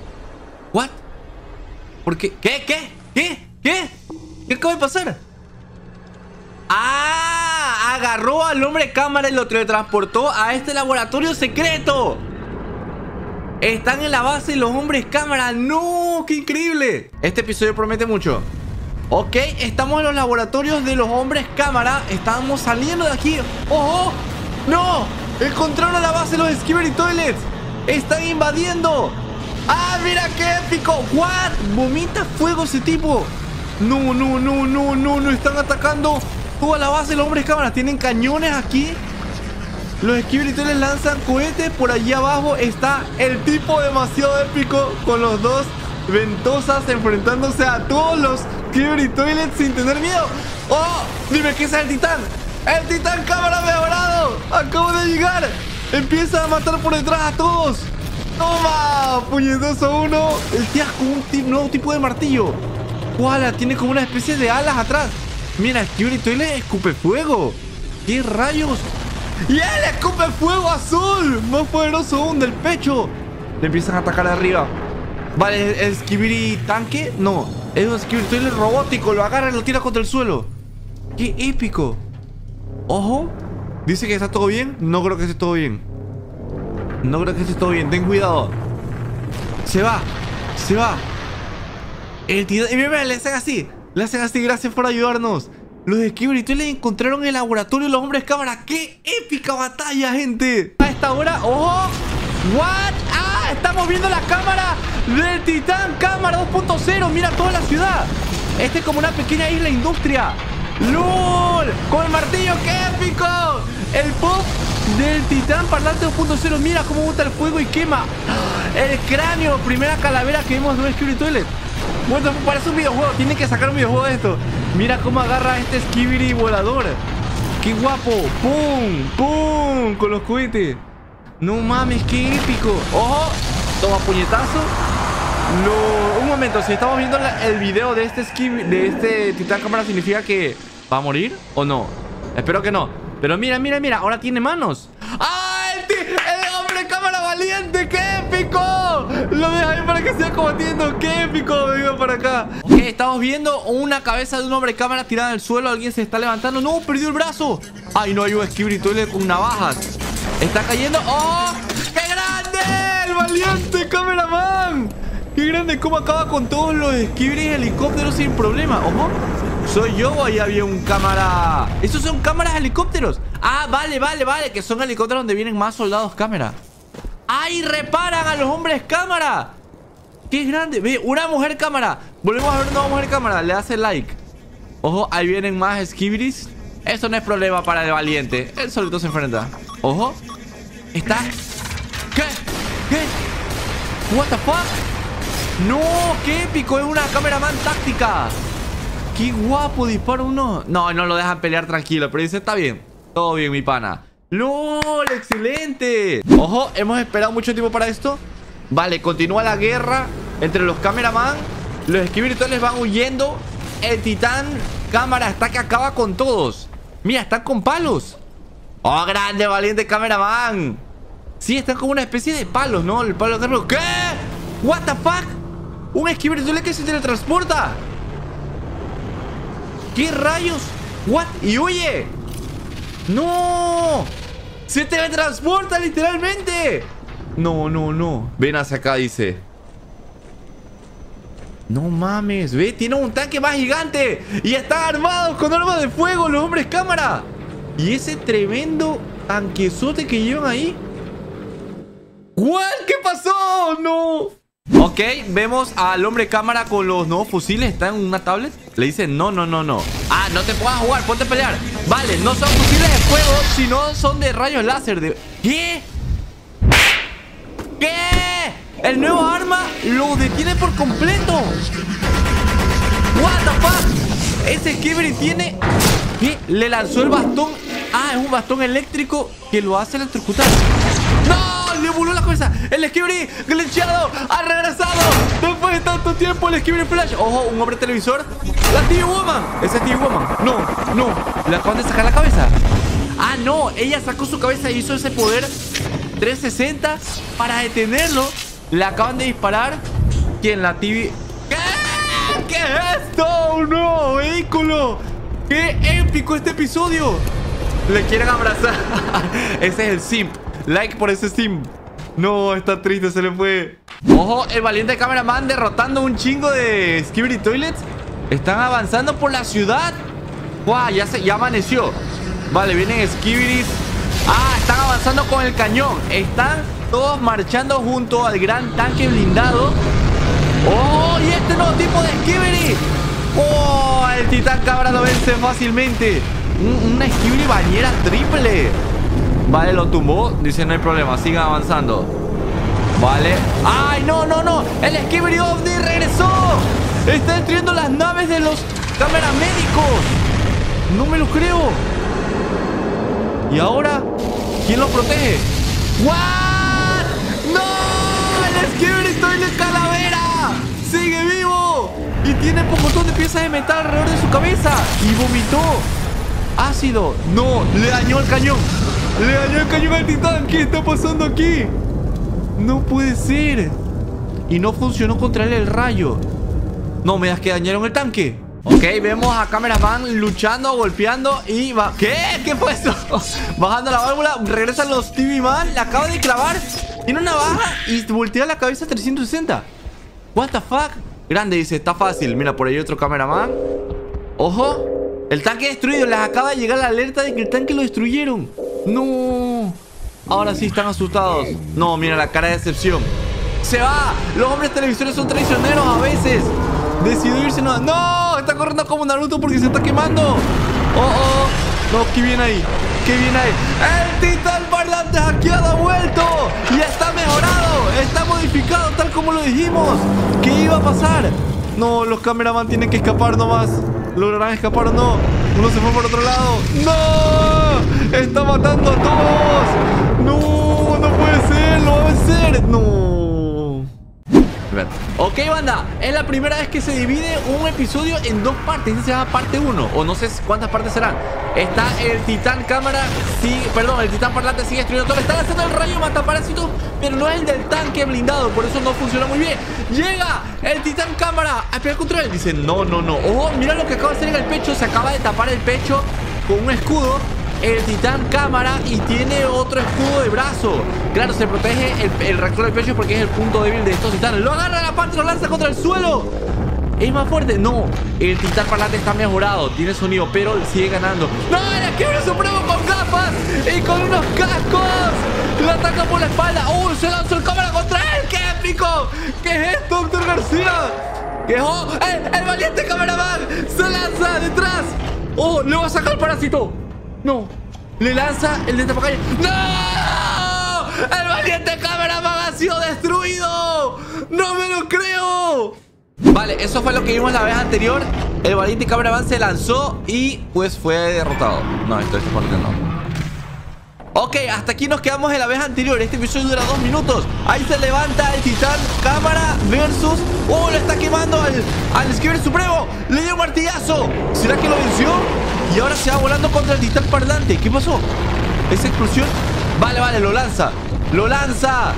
¿Por qué? ¿Qué? ¿Qué? ¿Qué? ¿Qué? ¿Qué acaba de pasar? ¡Ah! Agarró al hombre cámara y lo teletransportó a este laboratorio secreto. Están en la base los hombres cámara. ¡No! ¡Qué increíble! Este episodio promete mucho. Ok, estamos en los laboratorios de los hombres cámara. Estamos saliendo de aquí. ¡Ojo! ¡No! Encontraron la base los Skibidi Toilets. Están invadiendo. ¡Ah, mira qué épico! ¿What? Vomita fuego ese tipo. No, no, no, no, no, no. Están atacando toda la base los hombres cámara. Tienen cañones aquí. Los Toilets lanzan cohetes. Por allí abajo está el tipo demasiado épico con los dos ventosas enfrentándose a todos los Toilets sin tener miedo. ¡Oh! Dime que es el titán. ¡El titán cámara mejorado! ¡Acabo de llegar! Empieza a matar por detrás a todos. ¡Toma! Puñetazo uno. El tío con un nuevo tipo de martillo. ¡Wala! Tiene como una especie de alas atrás. Mira, Skibidi Toilet escupe fuego. ¿Qué rayos? ¡Y él escupe fuego azul! Más poderoso aún del pecho. Le empiezan a atacar arriba. Vale, ¿el Skibidi tanque? No, es un Skibidi Toilet robótico. Lo agarra y lo tira contra el suelo. ¡Qué épico! Ojo. Dice que está todo bien. No creo que esté todo bien. No creo que esté todo bien. Ten cuidado. Se va. Se va. El titán... Y mira, le hacen así. Le hacen así, gracias por ayudarnos. Los de y le encontraron el laboratorio los hombres cámara. ¡Qué épica batalla, gente! A esta hora... ¡Ojo! ¿What? ¡Ah! Estamos viendo la cámara del Titán Cámara 2.0. Mira toda la ciudad. Este es como una pequeña isla industria. ¡Lul! ¡Con el martillo! ¡Qué épico! El pop del Titán Parlante 2.0. Mira cómo bota el fuego y quema. El cráneo. Primera calavera que vimos de un Skibber Toilet. Bueno, parece un videojuego. Tienen que sacar un videojuego de esto. Mira cómo agarra este Skibidi volador. ¡Qué guapo! ¡Pum! ¡Pum! Con los cohetes. No mames, qué épico. ¡Ojo! Toma puñetazo. No, un momento, si estamos viendo el video de este Skib- de este Titán Cámara, ¿significa que va a morir o no? Espero que no. Pero mira, mira, mira, ahora tiene manos. ¡Ah! ¡El, el hombre cámara valiente! ¡Qué épico! Lo dejo ahí para que siga combatiendo. ¡Qué épico! Venga para acá. Ok, estamos viendo una cabeza de un hombre cámara tirada el suelo. Alguien se está levantando. ¡No! ¡Perdió el brazo! ¡Ay, no! Hay un Toilet con navajas. Está cayendo. ¡Oh! ¡Qué grande! ¡El valiente cameraman! ¡Qué grande! ¿Cómo acaba con todos los Skibidi helicópteros sin problema? ¡Ojo! ¿Soy yo o ahí había un cámara? ¿Esos son cámaras helicópteros? Ah, vale, vale, vale Que son helicópteros donde vienen más soldados cámara ¡Ay, reparan a los hombres cámara! ¡Qué grande! Ve, una mujer cámara Volvemos a ver una mujer cámara Le hace like Ojo, ahí vienen más skibidis Eso no es problema para el valiente Él solito se enfrenta Ojo Está ¿Qué? ¿Qué? What the fuck? No, qué épico Es una cameraman táctica Qué guapo dispara uno No, no lo dejan pelear tranquilo Pero dice, está bien Todo bien, mi pana ¡Lol! ¡Excelente! Ojo, hemos esperado mucho tiempo para esto Vale, continúa la guerra Entre los cameraman Los esquivitores van huyendo El titán cámara está que acaba con todos Mira, están con palos ¡Oh, grande, valiente cameraman! Sí, están como una especie de palos, ¿no? El palo de ¿Qué? ¿What the fuck? Un esquivitole que se teletransporta ¿Qué rayos? ¿What? Y huye ¡No! ¡Se teletransporta literalmente! No, no, no Ven hacia acá, dice No mames, ve, tiene un tanque más gigante Y están armados con armas de fuego los hombres cámara Y ese tremendo tanquezote que llevan ahí ¿Cuál? ¿Qué pasó? No Ok, vemos al hombre cámara con los nuevos fusiles. Está en una tablet Le dice no, no, no, no. Ah, no te puedas jugar, ponte a pelear. Vale, no son fusiles de fuego Sino son de rayos láser de... ¿Qué? ¿Qué? El nuevo arma lo detiene por completo. What the fuck Ese Skibidi tiene. ¿Qué? Le lanzó el bastón. Ah, es un bastón eléctrico Que lo hace electrocutar. ¡No! Le voló la cabeza. El Skibidi glitchado Ha regresado. Después de tanto tiempo el Skibidi Flash. Ojo, un hombre televisor. La TV Woman. Ese es TV Woman No, no. Le acaban de sacar la cabeza. Ah, no. Ella sacó su cabeza y hizo ese poder 360 Para detenerlo. Le acaban de disparar. ¿Quién? La TV ¿Qué? ¿Qué es esto? Un nuevo vehículo. ¡Qué épico este episodio! Le quieren abrazar. Ese es el simp Like por ese simp No, está triste, se le fue Ojo, el valiente cameraman derrotando un chingo de Skibidi Toilets Están avanzando por la ciudad ¡Guau! Ya, se, ya amaneció Vale, vienen Skibidis Ah, están avanzando con el cañón Están todos marchando junto al gran tanque blindado ¡Oh! ¡Y este nuevo tipo de Skibidi! ¡Oh! El titán cabra lo vence fácilmente Un- Una Skibidi bañera triple Vale, lo tumbó Dice, no hay problema, sigan avanzando Vale ¡Ay, no, no, no! ¡El Skibidi OVNI regresó! Está destruyendo las naves de los cámaras médicos No me lo creo ¿Y ahora? ¿Quién lo protege? ¿What? ¡No! ¡El Skibidi Toilet Calavera! ¡Sigue vivo! Y tiene un montón de piezas de metal alrededor de su cabeza Y vomitó Ácido No, le dañó el cañón Le dañó el cañón al titán ¿Qué está pasando aquí? No puede ser Y no funcionó contra él el rayo No me das que dañaron el tanque Ok, vemos a Cameraman luchando, golpeando y va... ¿Qué? ¿Qué fue eso? Bajando la válvula, regresan los TV Man, le acaba de clavar, tiene una baja y voltea la cabeza 360. What fuck? Grande dice, está fácil. Mira, por ahí otro cameraman. Ojo. El tanque destruido. Les acaba de llegar la alerta de que el tanque lo destruyeron. No. Ahora sí están asustados. No, mira la cara de decepción. Se va. Los hombres televisores son traicioneros a veces. Decidió irse. No, no. Está corriendo como Naruto porque se está quemando. Oh, oh. No, ¿qué viene ahí? ¿Qué viene ahí? El titán parlante hackeado ha vuelto. Y está mejorado. Está modificado tal como lo dijimos. ¿Qué iba a pasar? No, los cameraman tienen que escapar nomás. ¿Lograrán escapar o no? Uno se fue por otro lado. ¡No! ¡Está matando a todos! ¡No! ¡No puede ser! ¡Lo va a vencer! ¡No! Ok, banda, es la primera vez que se divide un episodio en dos partes. Este se llama parte 1, o no sé cuántas partes serán. Está el titán cámara, sí, perdón, el titán parlante sigue destruyendo todo. Están haciendo el rayo mataparásitos, pero no es el del tanque blindado, por eso no funciona muy bien. Llega el titán cámara a pelear contra él. Dice, no, no, no. Ojo, mira lo que acaba de hacer en el pecho. Se acaba de tapar el pecho con un escudo el titán cámara y tiene otro escudo de brazo. Claro, se protege el, el reactor del pecho porque es el punto débil de estos titanes. Lo agarra la parte, lo lanza contra el suelo. ¿Es más fuerte? No. El titán parlante está mejorado. Tiene sonido, pero sigue ganando. ¡No! ¡El quiebra supremo con gafas! ¡Y con unos cascos! ¡Lo ataca por la espalda! ¡Uy! ¡Se lanzó el cámara contra él! ¡Qué épico! ¿Qué es esto, Doctor García? ¿Qué oh, ¡El, el valiente cameraman! ¡Se lanza detrás! ¡Oh! ¡Le va a sacar el parásito! No. Le lanza el de tapacalle. ¡No! ¡El valiente cameraman ha sido destruido! ¡No me lo creo! Vale, eso fue lo que vimos la vez anterior. El valiente cameraman se lanzó y pues fue derrotado. No, esto es parte no. Ok, hasta aquí nos quedamos en la vez anterior. Este episodio dura dos minutos. Ahí se levanta el titán cámara versus. ¡Oh! Le está quemando al, al Supremo. Le dio un martillazo. ¿Será que lo venció? Y ahora se va volando contra el titán parlante. ¿Qué pasó? ¿Esa explosión? Vale, vale, lo lanza. ¡Lo lanza!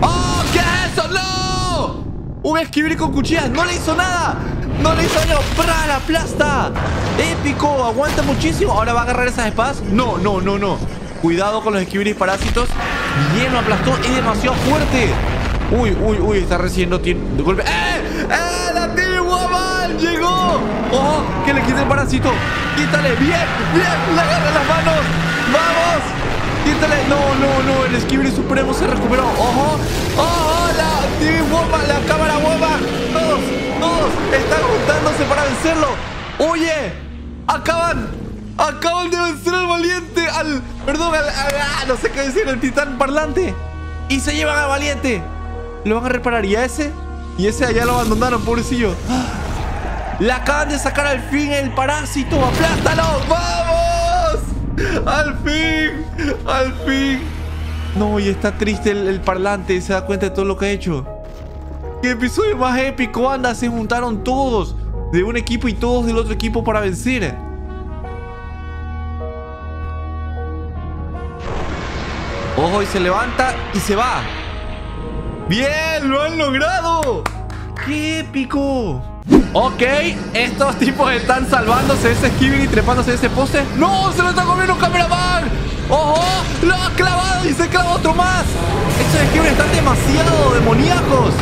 ¡Oh! ¿Qué es eso? ¡No! Un esquibri con cuchillas. ¡No le hizo nada! ¡No le hizo daño! ¡Pra! ¡La aplasta! ¡Épico! Aguanta muchísimo. ¿Ahora va a agarrar esas espadas? No, no, no, no. Cuidado con los esquibris parásitos. Bien lo aplastó. Es demasiado fuerte. Uy, uy, uy. Está recibiendo de golpe. ¡Eh! ¡Eh! ¡La Woman! ¡Llegó! ¡Oh! Que le quite el parásito. ¡Quítale! ¡Bien! ¡Bien! ¡Le agarra las manos! ¡Vamos! ¡Quítale! No, no, no. El esquibri supremo se recuperó. ¡Ojo! ¡Oh! ¡La TV Woman! ¡La cámara Woman! ¡Todos! ¡Todos! Están juntándose para vencerlo. ¡Oye! ¡Acaban! Acaban de vencer al valiente, al... Perdón, al... ah, no sé qué decir, el titán parlante. Y se llevan al valiente. Lo van a reparar. ¿Y a ese? Y ese allá lo abandonaron, pobrecillo. Le acaban de sacar al fin el parásito. ¡Aplástalo! ¡Vamos! ¡Al fin! ¡Al fin! No, y está triste el, parlante. Se da cuenta de todo lo que ha hecho. ¡Qué episodio más épico! Anda, se juntaron todos de un equipo y todos del otro equipo para vencer. Ojo, y se levanta y se va. ¡Bien! ¡Lo han logrado! ¡Qué épico! Ok, estos tipos están salvándose ese skibidi y trepándose de ese poste. ¡No! ¡Se lo está comiendo un cameraman! ¡Ojo! ¡Lo ha clavado y se clava otro más! Estos skibidi están demasiado demoníacos.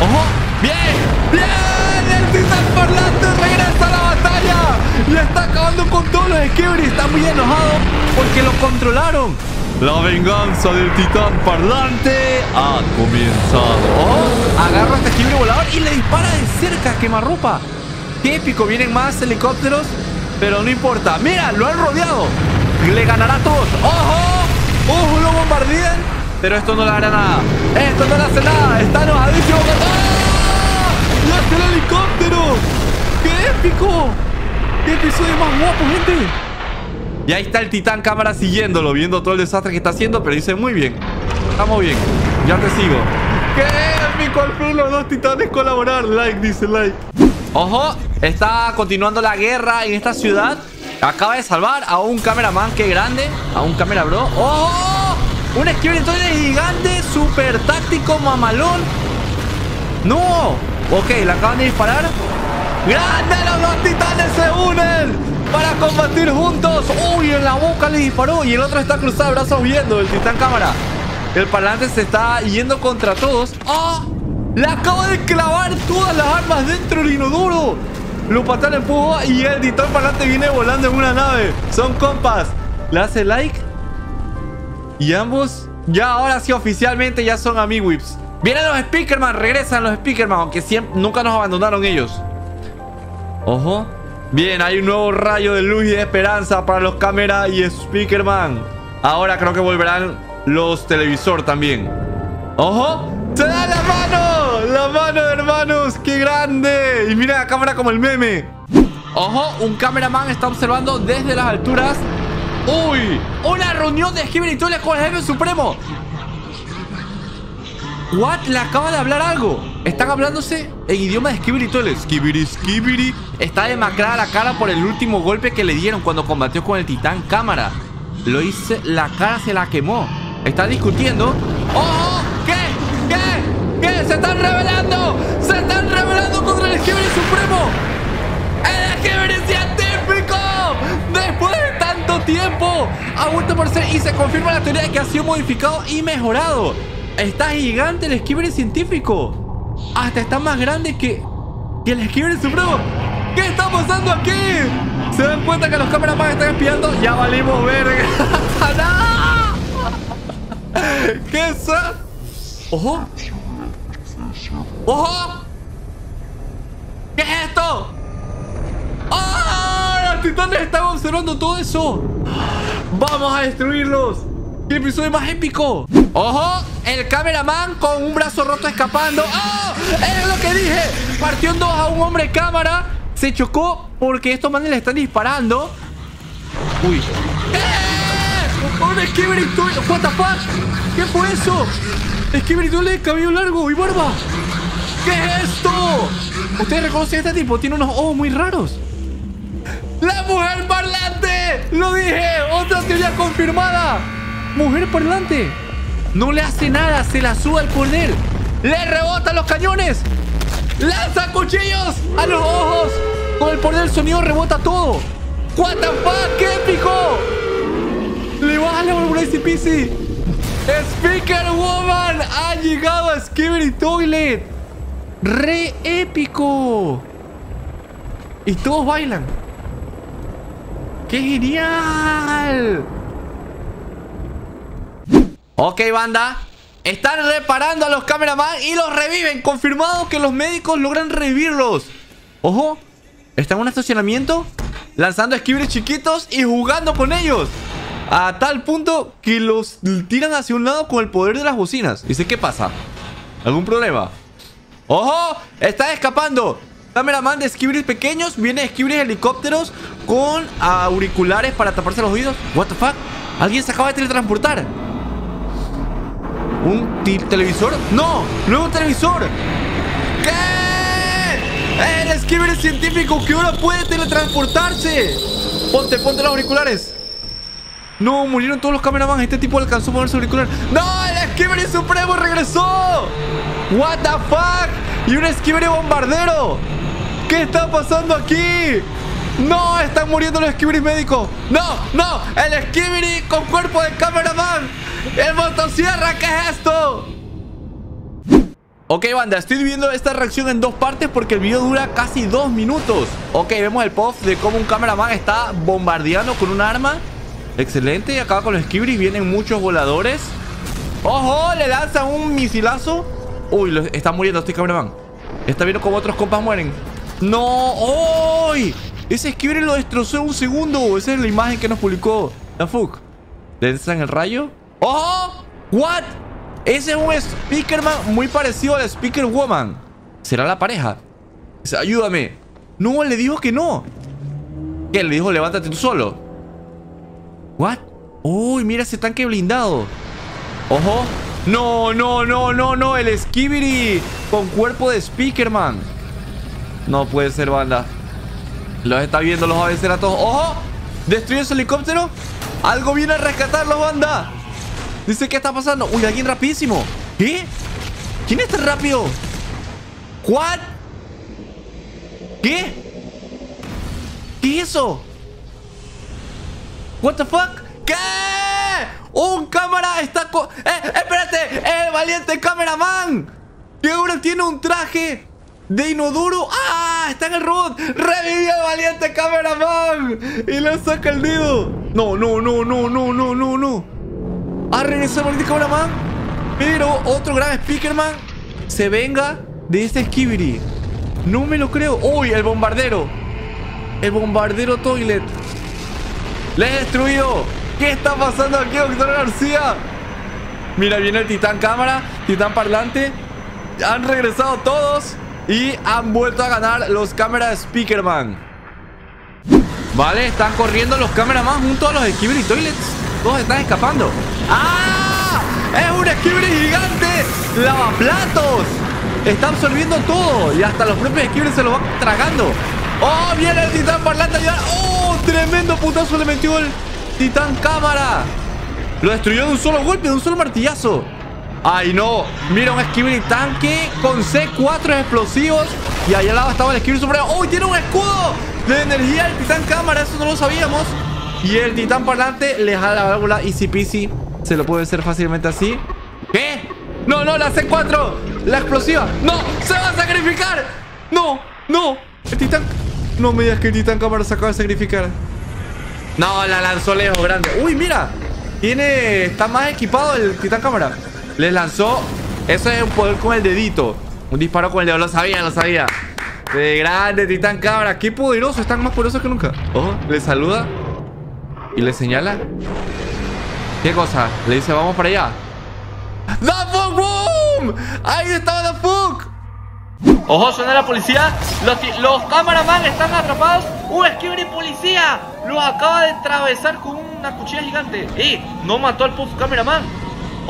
¡Ojo! ¡Bien! ¡Bien! ¡El titán parlante regresa a la batalla! Y está acabando con todos los skibidi. Está muy enojado porque lo controlaron. La venganza del titán parlante ha comenzado. Oh, agarra a este esquible volador y le dispara de cerca, quemarropa. Qué épico, vienen más helicópteros, pero no importa. Mira, lo han rodeado. Le ganará a todos. ¡Ojo! ¡Ojo! Lo bombardean. Pero esto no le hará nada. Esto no le hace nada. Está enojadísimo. ¡Ah! ¡Y hace el helicóptero! ¡Qué épico! ¡Qué episodio más guapo, gente! Y ahí está el titán cámara siguiéndolo, viendo todo el desastre que está haciendo, pero dice, muy bien, estamos bien, ya te sigo. ¡Qué épico! Al fin los dos titanes colaborar. Like, dice like. Ojo, está continuando la guerra en esta ciudad. Acaba de salvar a un cameraman, qué grande, a un camera bro. ¡Ojo! Un esquivitoide gigante, super táctico, mamalón. ¡No! Ok, le acaban de disparar. ¡Grande! ¡Los dos titanes se unen! Para combatir juntos. Uy, en la boca le disparó. Y el otro está cruzado brazos viendo, el titán cámara. El parlante se está yendo contra todos. ¡Ah! Le acaba de clavar todas las armas dentro del inodoro. En empujó y el editor para adelante viene volando en una nave. Son compas. Le hace like. Y ambos ya ahora sí oficialmente ya son amigos. Vienen los Speakerman, regresan los Speakerman, aunque siempre, nunca nos abandonaron ellos. Ojo. Bien, hay un nuevo rayo de luz y de esperanza para los cámara y Speakerman. Ahora creo que volverán los televisor también. ¡Ojo! ¡Se da la mano! ¡La mano, hermanos! ¡Qué grande! Y mira la cámara como el meme. ¡Ojo! Un cameraman está observando desde las alturas. ¡Uy! ¡Una reunión de Skibber y con el jefe supremo! ¿What? Le acaba de hablar algo. Están hablándose en idioma de Skibber y Toilet. Skibiri, Skibiri. Está demacrada la cara por el último golpe que le dieron cuando combatió con el titán cámara. Lo hice, la cara se la quemó. Está discutiendo. ¡Oh! ¿Qué? ¿Qué? ¿Qué? ¡Se están revelando! ¡Se están revelando contra el Skibidi Supremo! ¡El Skibidi científico! ¡Después de tanto tiempo! Ha vuelto por ser y se confirma la teoría de que ha sido modificado y mejorado. Está gigante el Skibidi científico. Hasta está más grande que, que el Skibidi Supremo. ¿Qué está pasando aquí? ¿Se dan cuenta que los cameraman están espiando? Ya valimos verga. ¡No! ¿Qué es eso? ¡Ojo! ¡Ojo! ¿Qué es esto? ¡Ah! Los titanes están observando todo eso. ¡Vamos a destruirlos! ¡Qué episodio más épico! ¡Ojo! El cameraman con un brazo roto escapando. ¡Oh! ¡Es lo que dije! Partió en dos a un hombre cámara. Se chocó porque estos manes le están disparando. Uy. ¡Eh! ¡Un Skibber ¿What the fuck? ¿Qué fue eso? Skibber de cabello largo y barba. ¿Qué es esto? ¿Ustedes reconocen a este tipo? Tiene unos ojos muy raros. ¡La mujer parlante! ¡Lo dije! ¡Otra teoría confirmada! ¡Mujer parlante! No le hace nada, se la sube al poder. ¡Le rebota los cañones! ¡Lanza cuchillos a los ojos! Con el poder del sonido rebota todo. ¡What the fuck! ¡Qué épico! ¡Le baja el precipicio! ¡Speaker Woman! ¡Ha llegado a Skibidi Toilet! ¡Re épico! Y todos bailan. ¡Qué genial! Ok, banda. Están reparando a los cameraman y los reviven. Confirmado que los médicos logran revivirlos. Ojo. Están en un estacionamiento lanzando esquibres chiquitos y jugando con ellos. A tal punto que los tiran hacia un lado con el poder de las bocinas. Dice, ¿qué pasa? ¿Algún problema? ¡Ojo! ¡Están escapando! Cameraman de esquibris pequeños. Viene esquibris helicópteros con auriculares para taparse los oídos. ¿What the fuck? ¿Alguien se acaba de teletransportar? ¿Un televisor? ¡No! ¡No un televisor! ¿Qué? ¡El esquibri científico que ahora puede teletransportarse! Ponte, ponte los auriculares. No, murieron todos los cameraman. Este tipo alcanzó a poner su auricular. ¡No! ¡El Skibidi Supremo regresó! ¿What the fuck? ¡Y un Skibidi bombardero! ¿Qué está pasando aquí? ¡No! ¡Están muriendo los Skibidi médicos! ¡No! ¡No! ¡El Skibidi con cuerpo de cameraman! ¡El motosierra! ¿Qué es esto? Ok, banda, estoy viendo esta reacción en dos partes porque el video dura casi dos minutos. Ok, vemos el post de cómo un cameraman está bombardeando con un arma Excelente. Y acá con los Skibris vienen muchos voladores. ¡Ojo! Le lanzan un misilazo. Uy, está muriendo este cameraman. Está viendo cómo otros compas mueren. ¡No! ¡Uy! Ese Skibri lo destrozó en un segundo. Esa es la imagen que nos publicó la FUC. Lanzan el rayo. ¡Ojo! ¿What? Ese es un Speakerman muy parecido al Speaker Woman. ¿Será la pareja? Ayúdame. No, le dijo que no. ¿Qué? Le dijo levántate tú solo. ¿What? Uy, mira ese tanque blindado. Ojo. No, no, no, no, no. El Skibidi con cuerpo de Speakerman. No puede ser, banda. Los está viendo los a todos. ¡Ojo! ¿Destruye su helicóptero? Algo viene a rescatarlo, banda. Dice, ¿qué está pasando? Uy, alguien rapidísimo. ¿Qué? ¿Quién es tan rápido? ¿What? ¿Qué? ¿Qué es eso? What the fuck? ¿Qué? ¡Un cámara está ¡Eh, espérate! ¡El valiente cameraman! Que ahora tiene un traje de inodoro. ¡Ah! Está en el robot. Revivió el valiente cameraman. Y le saca el dedo. No, no, no, no, no, no, no, no. Ha regresado el cameraman. Pero otro gran speakerman se venga de este Skibidi. No me lo creo. ¡Uy! El bombardero. El bombardero toilet. ¡Le he destruido! ¿Qué está pasando aquí, doctor García? Mira, viene el titán cámara, titán parlante. Han regresado todos y han vuelto a ganar los cámaras Speakerman. Vale, están corriendo los cameraman junto a los Skibidi Toilets. Todos están escapando. ¡Ah! ¡Es un Skibidi gigante! ¡Lavaplatos! Está absorbiendo todo y hasta los propios Skibidi se lo van tragando. ¡Oh! Viene el titán parlante ayudar. ¡Oh! Tremendo putazo le metió el titán cámara. Lo destruyó de un solo golpe, de un solo martillazo. ¡Ay, no! Mira un Skibidi tanque con C4 explosivos. Y allá al lado estaba el Skibidi supremo. ¡Oh! Tiene un escudo de energía el titán cámara. Eso no lo sabíamos. Y el titán parlante le jala la válvula easy peasy. Se lo puede hacer fácilmente así. ¿Qué? No, no, la C4. La explosiva. ¡No! ¡Se va a sacrificar! ¡No! ¡No! El titán... No me digas que el titán cámara se acaba de sacrificar. No, la lanzó lejos, grande. Uy, mira. Tiene... Está más equipado el titán cámara. Les lanzó... Eso es un poder con el dedito. Un disparo con el dedo. Lo sabía, lo sabía. De grande, titán cámara. Qué poderoso. Están más poderosos que nunca. Ojo, le saluda. Y le señala. ¿Qué cosa? Le dice, vamos para allá. ¡The Fuck Boom! ¡Ahí estaba The Fuck! Ojo, suena la policía. Los, los cameraman están atrapados. ¡Un Skibidi policía! Los acaba de atravesar con una cuchilla gigante. ¡Eh! No mató al puff cameraman.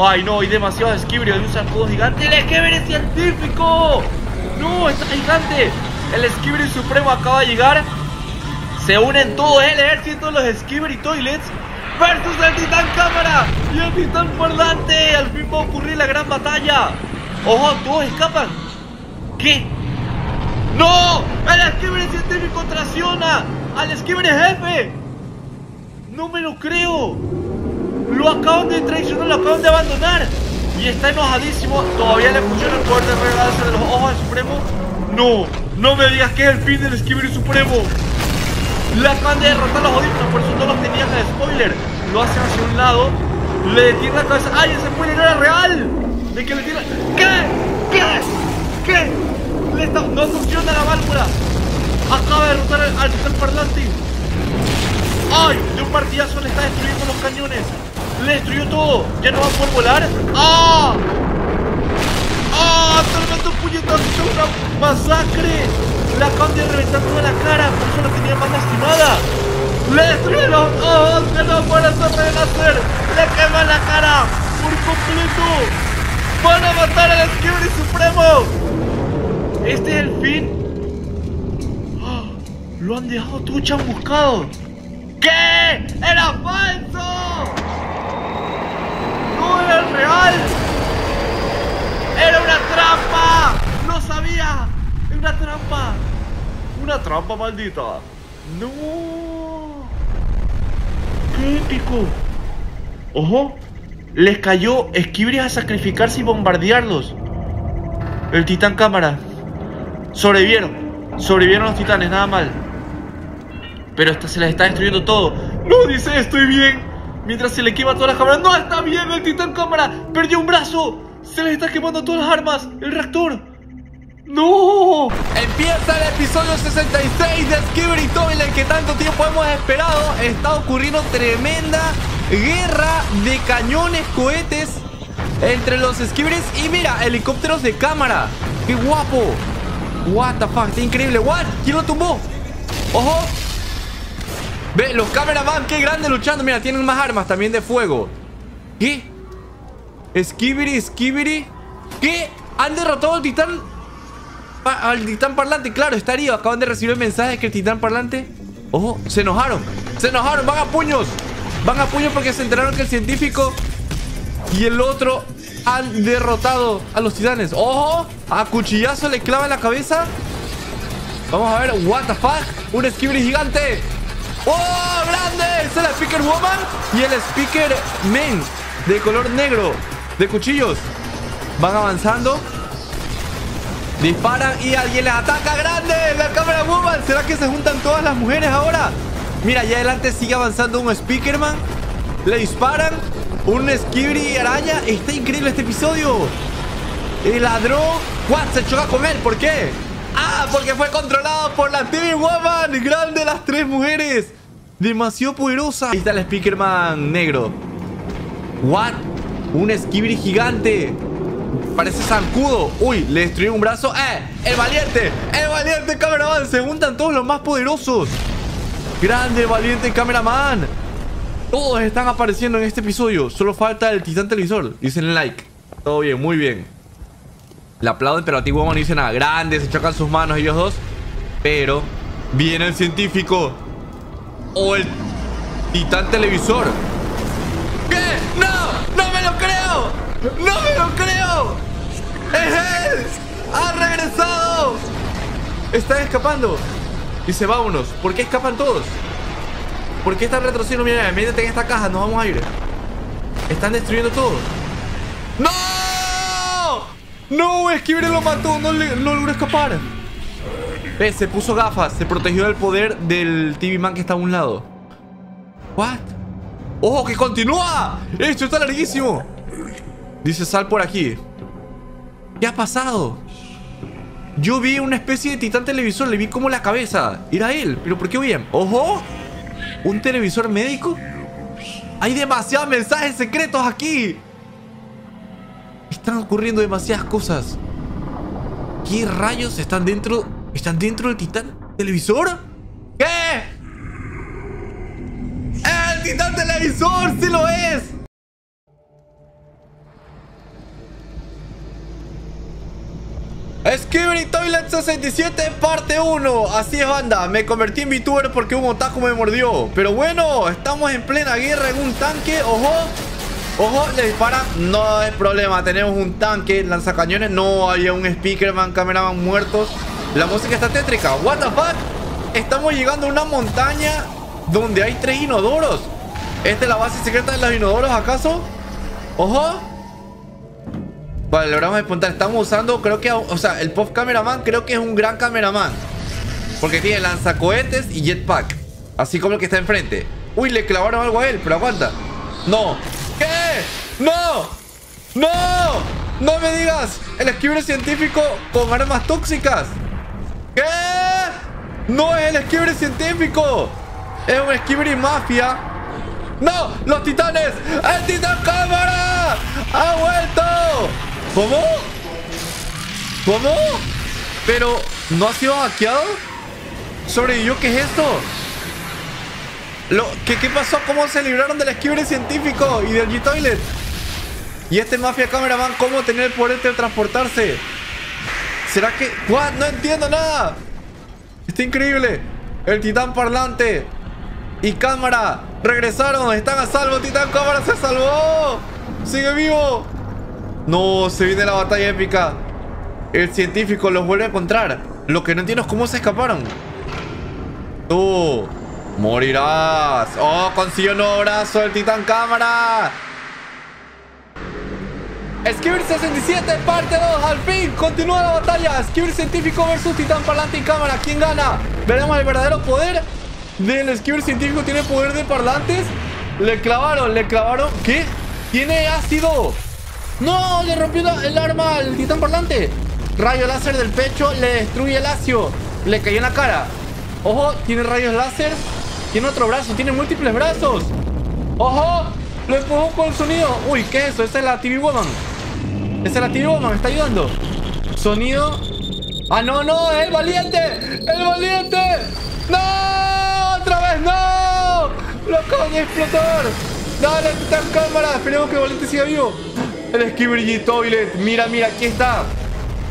¡Ay, no! Hay demasiados Skibidi de un sacudo gigante. ¡El Skibidi científico! ¡No! ¡Está gigante! El Skibidi supremo acaba de llegar. Se unen todos el ejército de los Skibidi Toilets versus el Titán Cámara y el Titán Parlante. Al fin va a ocurrir la gran batalla. ¡Ojo! ¡Todos escapan! ¿Qué? ¡No! ¡El Skibidi científico traiciona al Skibidi jefe! ¡No me lo creo! ¡Lo acaban de traicionar, lo acaban de abandonar! Y está enojadísimo. ¿Todavía le funciona el poder de regalarse de los ojos al Supremo? ¡No! ¡No me digas que es el fin del Skibidi Supremo! Le acaban de derrotar los audífonos, por eso no los tenían de spoiler. Lo hacen hacia un lado, le detienen la cabeza. ¡Ay, ese spoiler era real! De que le tiran. ¿Qué? ¿Qué? ¿Qué? Le está... No funciona la válvula. Acaba de derrotar al, al parlante. ¡Ay! De un martillazo le está destruyendo los cañones. Le destruyó todo. Ya no va a poder volar. ¡Ah! ¡Ah! ¡Tremendo puñetazo! ¡Una masacre! Le acaban de toda la cara. Por eso la tenía más lastimada. ¡Le destruyen los ojos! ¡Que no puede hacer renacer! ¡Le queman la cara! ¡Por completo! ¡Van a matar al Skibidi Supremo! ¿Este es el fin? ¡Ah! ¡Lo han dejado todo chamuscado! ¿Qué? ¡Era falso! ¡No era real! ¡Era una trampa! ¡Lo sabía! ¡Era una trampa! ¡Una trampa maldita! ¡No! ¡Qué épico! ¡Ojo! Les cayó Skibidi a sacrificarse y bombardearlos. El titán cámara. Sobrevivieron. Sobrevivieron los titanes, nada mal. Pero esta se les está destruyendo todo. No, dice, estoy bien. Mientras se le quema todas las cámaras. No, está bien, el titán cámara. Perdió un brazo. Se les está quemando todas las armas. El reactor. No. Empieza el episodio 66 de Skibidi Toilet que tanto tiempo hemos esperado. Está ocurriendo tremenda guerra de cañones, cohetes entre los Skibidis y mira, helicópteros de cámara. ¡Qué guapo! What the fuck, está increíble. What? ¿Quién lo tumbó? Ojo. Ve, los cameraman, qué grande luchando. Mira, tienen más armas también de fuego. ¿Qué? Skibidi, Skibidi. ¿Qué? ¿Han derrotado al titán? Al titán parlante, claro, está. Acaban de recibir el mensaje que el titán parlante. Ojo, se enojaron. Se enojaron, van a puños. Van a puños porque se enteraron que el científico y el otro han derrotado a los titanes. Ojo, a cuchillazo le clava en la cabeza. Vamos a ver, what the fuck. Un Skibidi gigante. ¡Oh, grande! Es el Speaker Woman y el Speaker Men de color negro de cuchillos. Van avanzando. Disparan y alguien les ataca grande. La cámara woman. ¿Será que se juntan todas las mujeres ahora? Mira, allá adelante sigue avanzando un Speakerman. Le disparan. Un Skibri araña. Está increíble este episodio. El ladrón. What? Se choca con él. ¿Por qué? Ah, porque fue controlado por la TV Woman. Grande las tres mujeres. Demasiado poderosa. Ahí está el Speakerman negro. What? Un Skibri gigante. Parece zancudo. Uy, le destruyó un brazo. ¡Eh! ¡El valiente! ¡El valiente cameraman! Se juntan todos los más poderosos. Grande, valiente cameraman. Todos están apareciendo en este episodio. Solo falta el titán televisor. Dicen like. Todo bien, muy bien. Le aplauden, pero a ti no dice nada. Grande, se chocan sus manos ellos dos. Pero viene el científico. O el titán televisor. ¿Qué? ¡No! ¡No me lo creo! ¡No me lo creo! ¡Es él! ¡Ha regresado! Están escapando. Dice, vámonos. ¿Por qué escapan todos? ¿Por qué están retrocediendo? Mira, métete en esta caja, nos vamos a ir. Están destruyendo todo. ¡No! ¡No! Esquibre lo mató, no, logró escapar. Ve, se puso gafas, se protegió del poder del TV Man que está a un lado. ¿What? ¡Ojo, que continúa! ¡Esto está larguísimo! Dice, sal por aquí. ¿Qué ha pasado? Yo vi una especie de titán televisor, le vi como la cabeza. Era él, pero ¿por qué bien? ¡Ojo! ¿Un televisor médico? Hay demasiados mensajes secretos aquí. Están ocurriendo demasiadas cosas. ¿Qué rayos están dentro? ¿Están dentro del titán televisor? ¿Qué? ¡El titán televisor! ¡Sí lo es! Skibidi Toilet 67 parte 1 Así es banda, me convertí en VTuber porque un otaku me mordió. Pero bueno, estamos en plena guerra en un tanque. Ojo, ojo, le disparan No hay problema, tenemos un tanque Lanzacañones, no hay un speakerman Cameraman muertos. La música está tétrica, what the fuck Estamos llegando a una montaña Donde hay tres inodoros. ¿Esta es la base secreta de los inodoros acaso? Ojo Vale, logramos despuntar. Estamos usando, creo que, o sea, el Pop Cameraman creo que es un gran cameraman. Porque tiene lanzacohetes y jetpack. Así como el que está enfrente. Uy, le clavaron algo a él, pero aguanta. No. ¿Qué? ¡No! ¡No! ¡No me digas! El esquibre científico con armas tóxicas. ¿Qué? ¡No es el esquibre científico! Es un esquibre mafia. ¡No! ¡Los titanes! ¡El titán cámara! ¡Ha vuelto! ¿Cómo? ¿Cómo? Pero, ¿no ha sido hackeado? ¿Sobrevivió? ¿Qué es esto? Lo, ¿qué, ¿Qué pasó? ¿Cómo se libraron del esquibre científico y del G-Toilet? Y este Mafia Cameraman, ¿cómo tener el poder de transportarse? ¿Será que...? ¿What? No entiendo nada. Está increíble. El titán parlante y cámara regresaron. Están a salvo. Titán cámara se salvó. Sigue vivo. No, se viene la batalla épica. El científico los vuelve a encontrar. Lo que no entiendo es cómo se escaparon. Tú morirás. Oh, consiguió un nuevo brazo el titán cámara. Skibber 67, parte 2, al fin, continúa la batalla. Skibber científico versus titán parlante y cámara. ¿Quién gana? Veremos el verdadero poder del Skibber científico. ¿Tiene poder de parlantes? Le clavaron, le clavaron. ¿Qué? Tiene ácido. ¡No! Le rompió el arma al titán parlante. Rayo láser del pecho le destruye el ácido. Le cayó en la cara. Ojo, tiene rayos láser. Tiene otro brazo, tiene múltiples brazos. ¡Ojo! Lo empujó con el sonido. Uy, ¿qué es eso? Esa es la TV Woman. Esa es la TV Woman, me está ayudando. Sonido. ¡Ah, no, no! ¡El valiente! ¡El valiente! ¡No! ¡Otra vez no! ¡Lo de explotar! ¡Dale, titán cámara! Esperemos que el valiente siga vivo. El Skibbergy Toilet. Mira, mira, aquí está.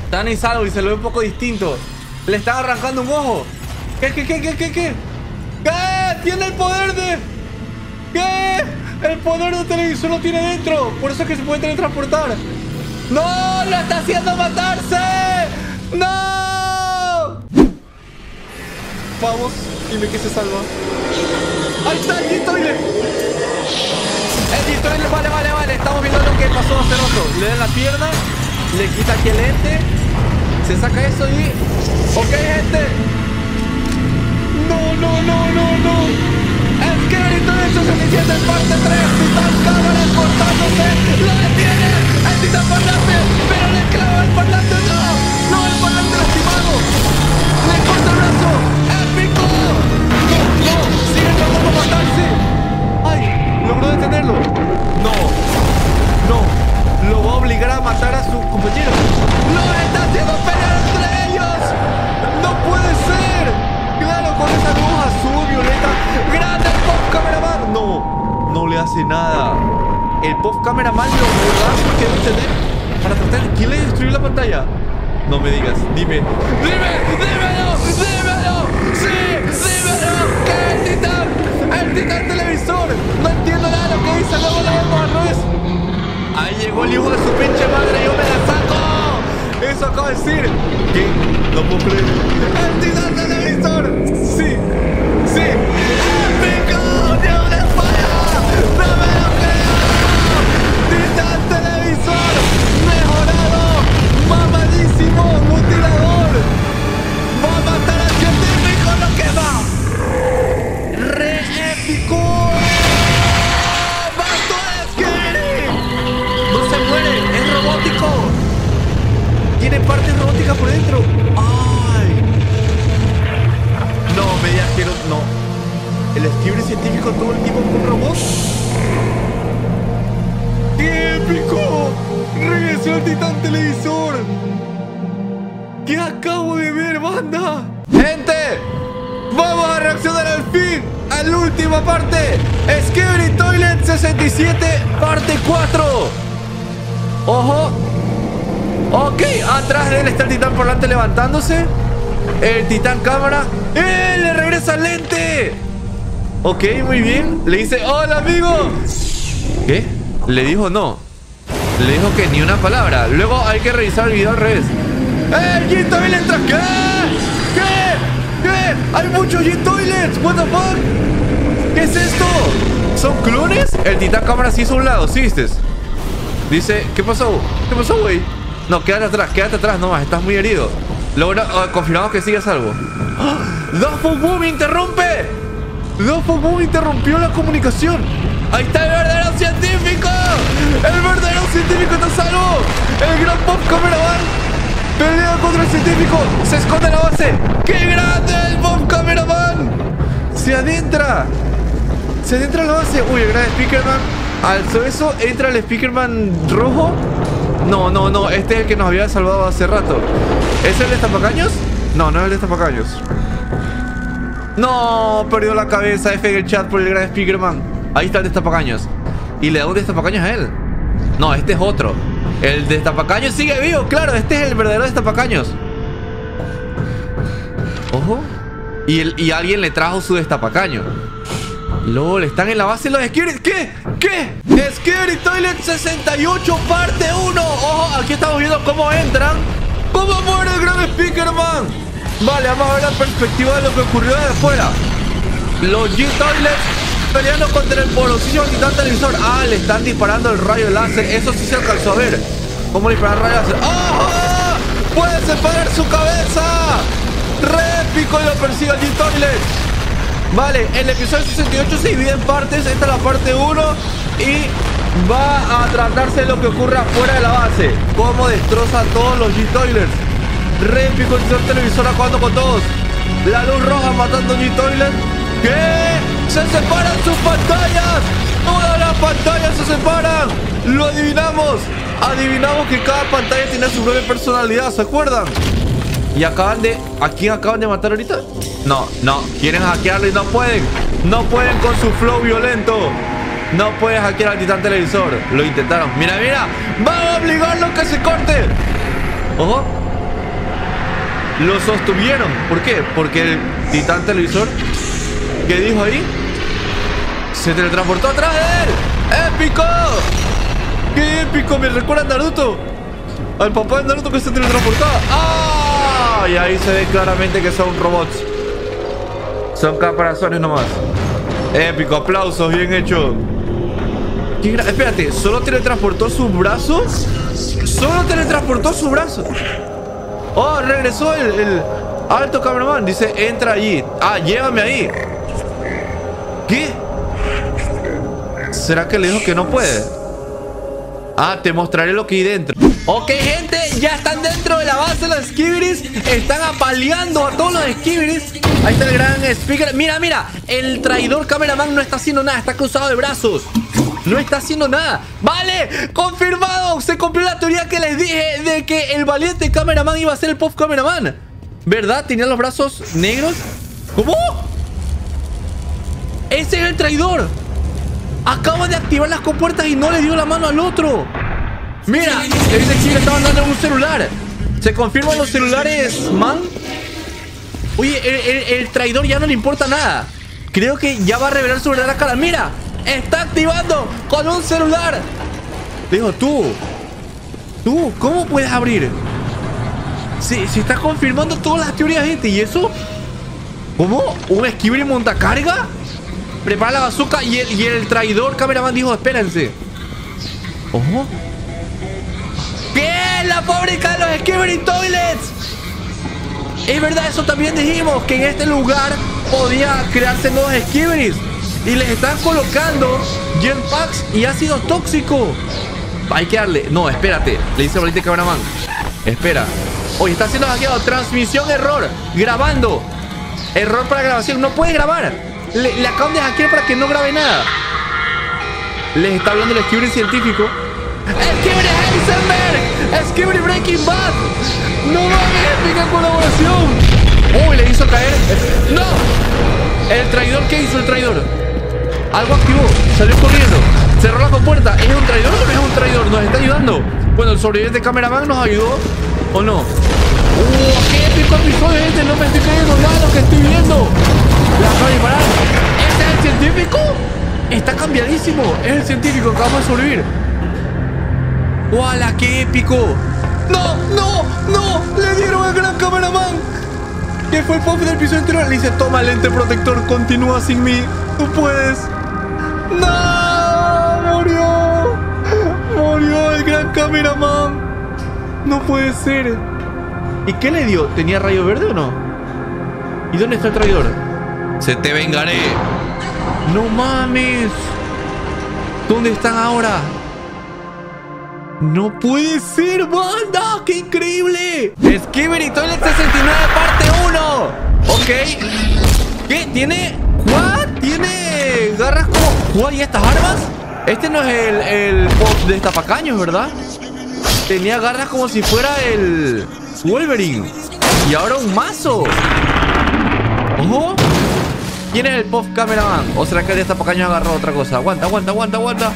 Tan y salvo y se lo ve un poco distinto. Le están arrancando un ojo. ¿Qué, qué, qué, qué, qué, qué? ¿Qué? Tiene el poder de... ¿Qué? El poder del televisor lo tiene dentro. Por eso es que se puede teletransportar. ¡No! ¡Lo está haciendo matarse! ¡No! Vamos. Dime que se salva. ¡Ahí está el G-Toilet! El G-Toilet, vale, vale, vale. Estamos viendo lo que pasó hace rato. Le dan la pierna. Le quita aquí el ente. Se saca eso y... Ok, gente. No, no, no, no, no. Que ahorita de hecho se inicia en parte 3. Titán cámara cortándose. Lo detiene. El titán parlante. Pero le clava el parlante. No. No, el parlante lastimado. Le corta el brazo. ¡Ay! Logró detenerlo. No. No. Lo va a obligar a matar a su compañero. ¡Lo está haciendo pelear entre ellos! ¡No puede ser! ¡Claro, con esa luz azul, violeta! ¡Grande el pop cameraman! No, no le hace nada. El pop cameraman lo que debe tener para tratar de... ¿Quién le destruyó la pantalla? No me digas, dime. ¡Dime! ¡Dímelo! ¡Dímelo! ¡Sí! ¡Dímelo! ¿Qué? ¡El titán televisor! No entiendo nada de lo que dice, luego lo vemos al revés. Ahí llegó el hijo de su pinche madre, yo me la saco. Eso acaba de decir. ¿Qué? No puedo creer. ¡El titán televisor! Sí, sí. ¡Épico! ¡Dios de falla! ¡No me lo creo! ¡Titán televisor! ¡Mejorado! ¡Mamadísimo! ¡Mutilador! ¡Va a matar al científico! ¡Lo quema! ¡Re 67, parte 4! ¡Ojo! Ok, atrás de él está el titán parlante levantándose. El titán cámara. ¡Eh! ¡Le regresa el lente! Ok, muy bien. Le dice, ¡Hola, amigo! ¿Qué? Le dijo no. Le dijo que ni una palabra. Luego hay que revisar el video al revés. ¡Eh! G también entra! ¿Qué? ¿Qué? ¿Qué? ¡Hay muchos G-Toilets! ¿What the fuck? ¿Qué es esto? ¿Son clones? El titán cámara se hizo a un lado, ¿sí viste? Dice, ¿qué pasó? ¿Qué pasó, güey? No, quédate atrás, quédate atrás nomás, estás muy herido. Luego ah, confirmamos que sigas algo. ¡Ah! ¡Daffo Boom interrumpe! ¡Daffo Boom interrumpió la comunicación! ¡Ahí está el verdadero científico! ¡El verdadero científico está a salvo! ¡El gran Pop Cameraman! ¡Pelea contra el científico! ¡Se esconde la base! ¡Qué grande el Pop Cameraman! ¡Se adentra! Se adentra en la base. Uy, el gran Speakerman. Alzó eso, entra el Speakerman rojo. No, no, no. Este es el que nos había salvado hace rato. ¿Es el de Tapacaños? No, no es el de. No, perdió la cabeza F en el chat por el gran Speakerman. Ahí está el destapacaños. Y le da un destapacaños a él. No, este es otro. El destapacaños sigue vivo, claro. Este es el verdadero destapacaños. Ojo. Y, y alguien le trajo su destapacaño. LOL, están en la base los Skibidi. ¿Qué? ¿Qué? Skibidi Toilet 68 parte 1. Ojo, aquí estamos viendo cómo entran. ¿Cómo muere el gran Speakerman? Vale, vamos a ver la perspectiva de lo que ocurrió de afuera. Los G-Toilets peleando contra el porosísimo titán televisor. Ah, le están disparando el rayo láser. Eso sí se alcanzó a ver. ¿Cómo le disparan rayo láser? ¡Ah! ¡Puede separar su cabeza! ¡Re épico! Y lo persigue el G-Toilet. Vale, el episodio 68 se divide en partes. Esta es la parte 1. Y va a tratarse de lo que ocurre afuera de la base. Cómo destroza a todos los G-Toilers. Re épico el titán televisor acabando con todos. La luz roja matando a G-Toilet. ¿Qué? ¡Se separan sus pantallas! ¡Todas las pantallas se separan! ¡Lo adivinamos! Adivinamos que cada pantalla tiene su propia personalidad, ¿se acuerdan? Y acaban de... ¿A quién acaban de matar ahorita? No, no. Quieren hackearlo y no pueden. No pueden con su flow violento. No pueden hackear al titán televisor. Lo intentaron. Mira, mira. ¡Vamos a obligarlo a que se corte! Ojo. Lo sostuvieron. ¿Por qué? Porque el titán televisor... ¿Qué dijo ahí? Se teletransportó atrás de él. ¡Épico! ¡Qué épico! Me recuerda a Naruto. Al papá de Naruto que se teletransportaba. ¡Ah! Y ahí se ve claramente que son robots. Son caparazones nomás. Épico, aplausos, bien hecho. Espérate, ¿solo teletransportó su brazo? ¿Solo teletransportó su brazo? Oh, regresó el, el alto cameraman. Dice, entra allí. Ah, llévame ahí. ¿Qué? ¿Será que le dijo que no puede? Ah, te mostraré lo que hay dentro. Ok, gente, ya están dentro de la base los Skibiris. Están apaleando a todos los Skibiris. Ahí está el gran speaker. Mira, mira, el traidor cameraman no está haciendo nada, está cruzado de brazos. No está haciendo nada. Vale, confirmado. Se cumplió la teoría que les dije de que el valiente cameraman iba a ser el pop cameraman. ¿Verdad? Tenía los brazos negros. ¿Cómo? Ese es el traidor. Acaba de activar las compuertas y no le dio la mano al otro. Mira, ese chico le estaba dando un celular. ¿Se confirman los celulares, man? Oye, el, traidor ya no le importa nada. Creo que ya va a revelar su verdadera cara. Mira, está activando con un celular. Dijo, tú, tú, ¿cómo puedes abrir? Se, se está confirmando todas las teorías, gente. ¿Y eso? ¿Cómo? ¿Un esquible montacarga? Prepara la bazooka y el, y el traidor cameraman dijo, espérense. Ojo. ¿Qué? La fábrica de los Skibidi Toilets. Es verdad, eso también dijimos, que en este lugar podía crearse nuevos Skibidis. Y les están colocando jetpacks y ácido tóxico. Hay que darle... No, espérate. Le dice Valiente Cameraman. Espera. Oye, está siendo hackeado. Transmisión error. Grabando. Error para grabación. No puede grabar. Le, acaban de hackear para que no grabe nada. Les está hablando el Skibidi científico. ¡Skibidi Breaking Bad! ¡No mames! ¡Épica colaboración! ¡Uy! Le hizo caer. ¡No! ¿El traidor qué hizo el traidor? Algo activó. Salió corriendo. Cerró la compuerta. ¿Es un traidor o no es un traidor? Nos está ayudando. Bueno, el sobreviviente cameraman nos ayudó. ¿O no? ¡Uh! ¡Qué épico episodio este! No me estoy creyendo nada lo que estoy viendo. La acaba de disparar. ¿Este es el científico? Está cambiadísimo. Es el científico que vamos a sobrevivir. ¡Wala! ¡Qué épico! ¡No! ¡No! ¡No! ¡Le dieron al gran cameraman! ¿Qué fue el pop del episodio anterior? Le dice, toma lente protector, continúa sin mí. Tú puedes. ¡No! ¡Murió! ¡Murió el gran cameraman! No puede ser. ¿Y qué le dio? ¿Tenía rayo verde o no? ¿Y dónde está el traidor? Se te vengaré. No mames. ¿Dónde están ahora? No puede ser, banda. ¡Qué increíble! Skibidi Toilet 69 parte 1. Ok. ¿Qué? ¿Tiene? ¿What? ¿Tiene garras como? ¿What? ¿Y estas armas? Este no es el, el pop de estapacaños, ¿verdad? Tenía garras como si fuera el Wolverine. Y ahora un mazo. Ojo. ¿Quién es el pop cameraman? ¿O será que el de estapacaños agarró otra cosa? Aguanta, aguanta, aguanta, aguanta.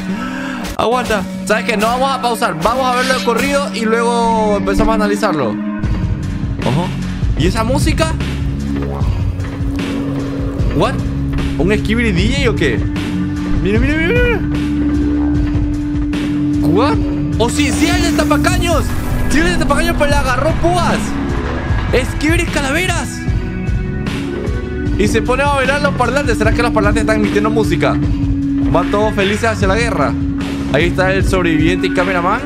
Aguanta. ¿Sabes qué? No vamos a pausar. Vamos a verlo de corrido y luego empezamos a analizarlo. Ojo. ¿Y esa música? ¿What? ¿Un Skibidi DJ o qué? Mira, mira, mira. ¿What? ¡Oh, sí! ¡Sí hay destapacaños! ¡Sí hay destapacaños, pero le agarró púas! ¡Skibidi calaveras! Y se pone a bailar los parlantes. ¿Será que los parlantes están emitiendo música? Van todos felices hacia la guerra. Ahí está el sobreviviente y cameraman.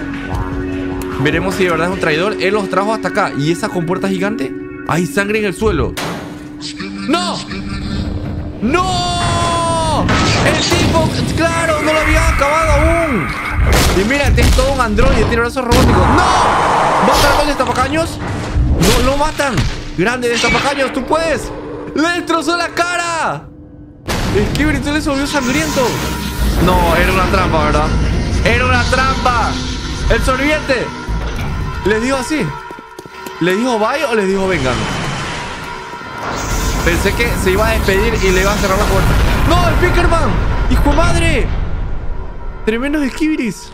Veremos si de verdad es un traidor. Él los trajo hasta acá. ¿Y esa compuerta gigante? Hay sangre en el suelo. ¡No! ¡No! El tipo, claro, no lo había acabado aún. Y mira, este es todo un androide, tiene brazos robóticos. ¡No! ¿Matan con destapacaños? No, lo matan. Grande destapacaños, tú puedes. ¡Le destrozó la cara! Skibidi le volvió sangriento. No, era una trampa, ¿verdad? Era una trampa. El sobreviviente. Les dijo así. ¿Le dijo bye o les dijo vengan? Pensé que se iba a despedir y le iba a cerrar la puerta. ¡No, el Pickerman! ¡Hijo de madre! Tremendos esquibiris.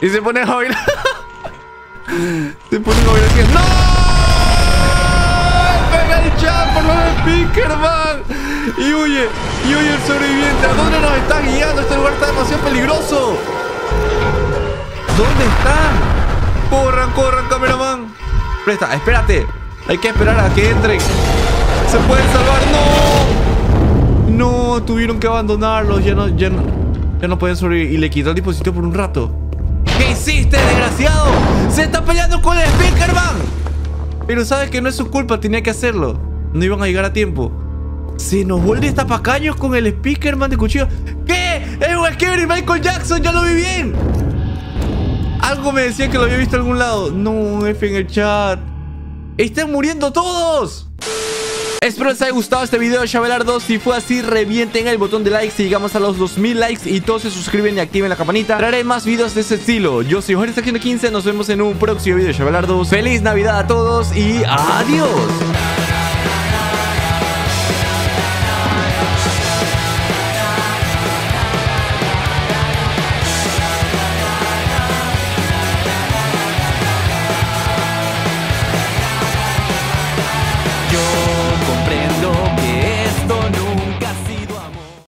Y se pone a bailar. se pone a bailar así. ¡No! ¡Pega el chat por lo de Pickerman! Y huye, y huye el sobreviviente. ¿A dónde nos está guiando? Este lugar está demasiado peligroso. ¿Dónde están? Corran, corran, cameraman. Presta, espérate. Hay que esperar a que entren. Se pueden salvar. ¡No! No, tuvieron que abandonarlos. Ya no, ya no, ya no pueden sobrevivir. Y le quitó el dispositivo por un rato. ¿Qué hiciste, desgraciado? ¡Se está peleando con el Speakerman! Pero sabes que no es su culpa, tenía que hacerlo. No iban a llegar a tiempo. Se nos vuelve tapacaños con el speakerman de cuchillo. ¿Qué? ¡Es un y Michael Jackson! ¡Ya lo vi bien! Algo me decía que lo había visto en algún lado. No, F en el chat. ¡Están muriendo todos! Espero les haya gustado este video de Chavelar2 Si fue así, revienten el botón de like Si llegamos a los 2000 likes y todos se suscriben y activen la campanita Traeré más videos de ese estilo Yo soy Jorge 15 Nos vemos en un próximo video de Chavelar2 ¡Feliz Navidad a todos y adiós!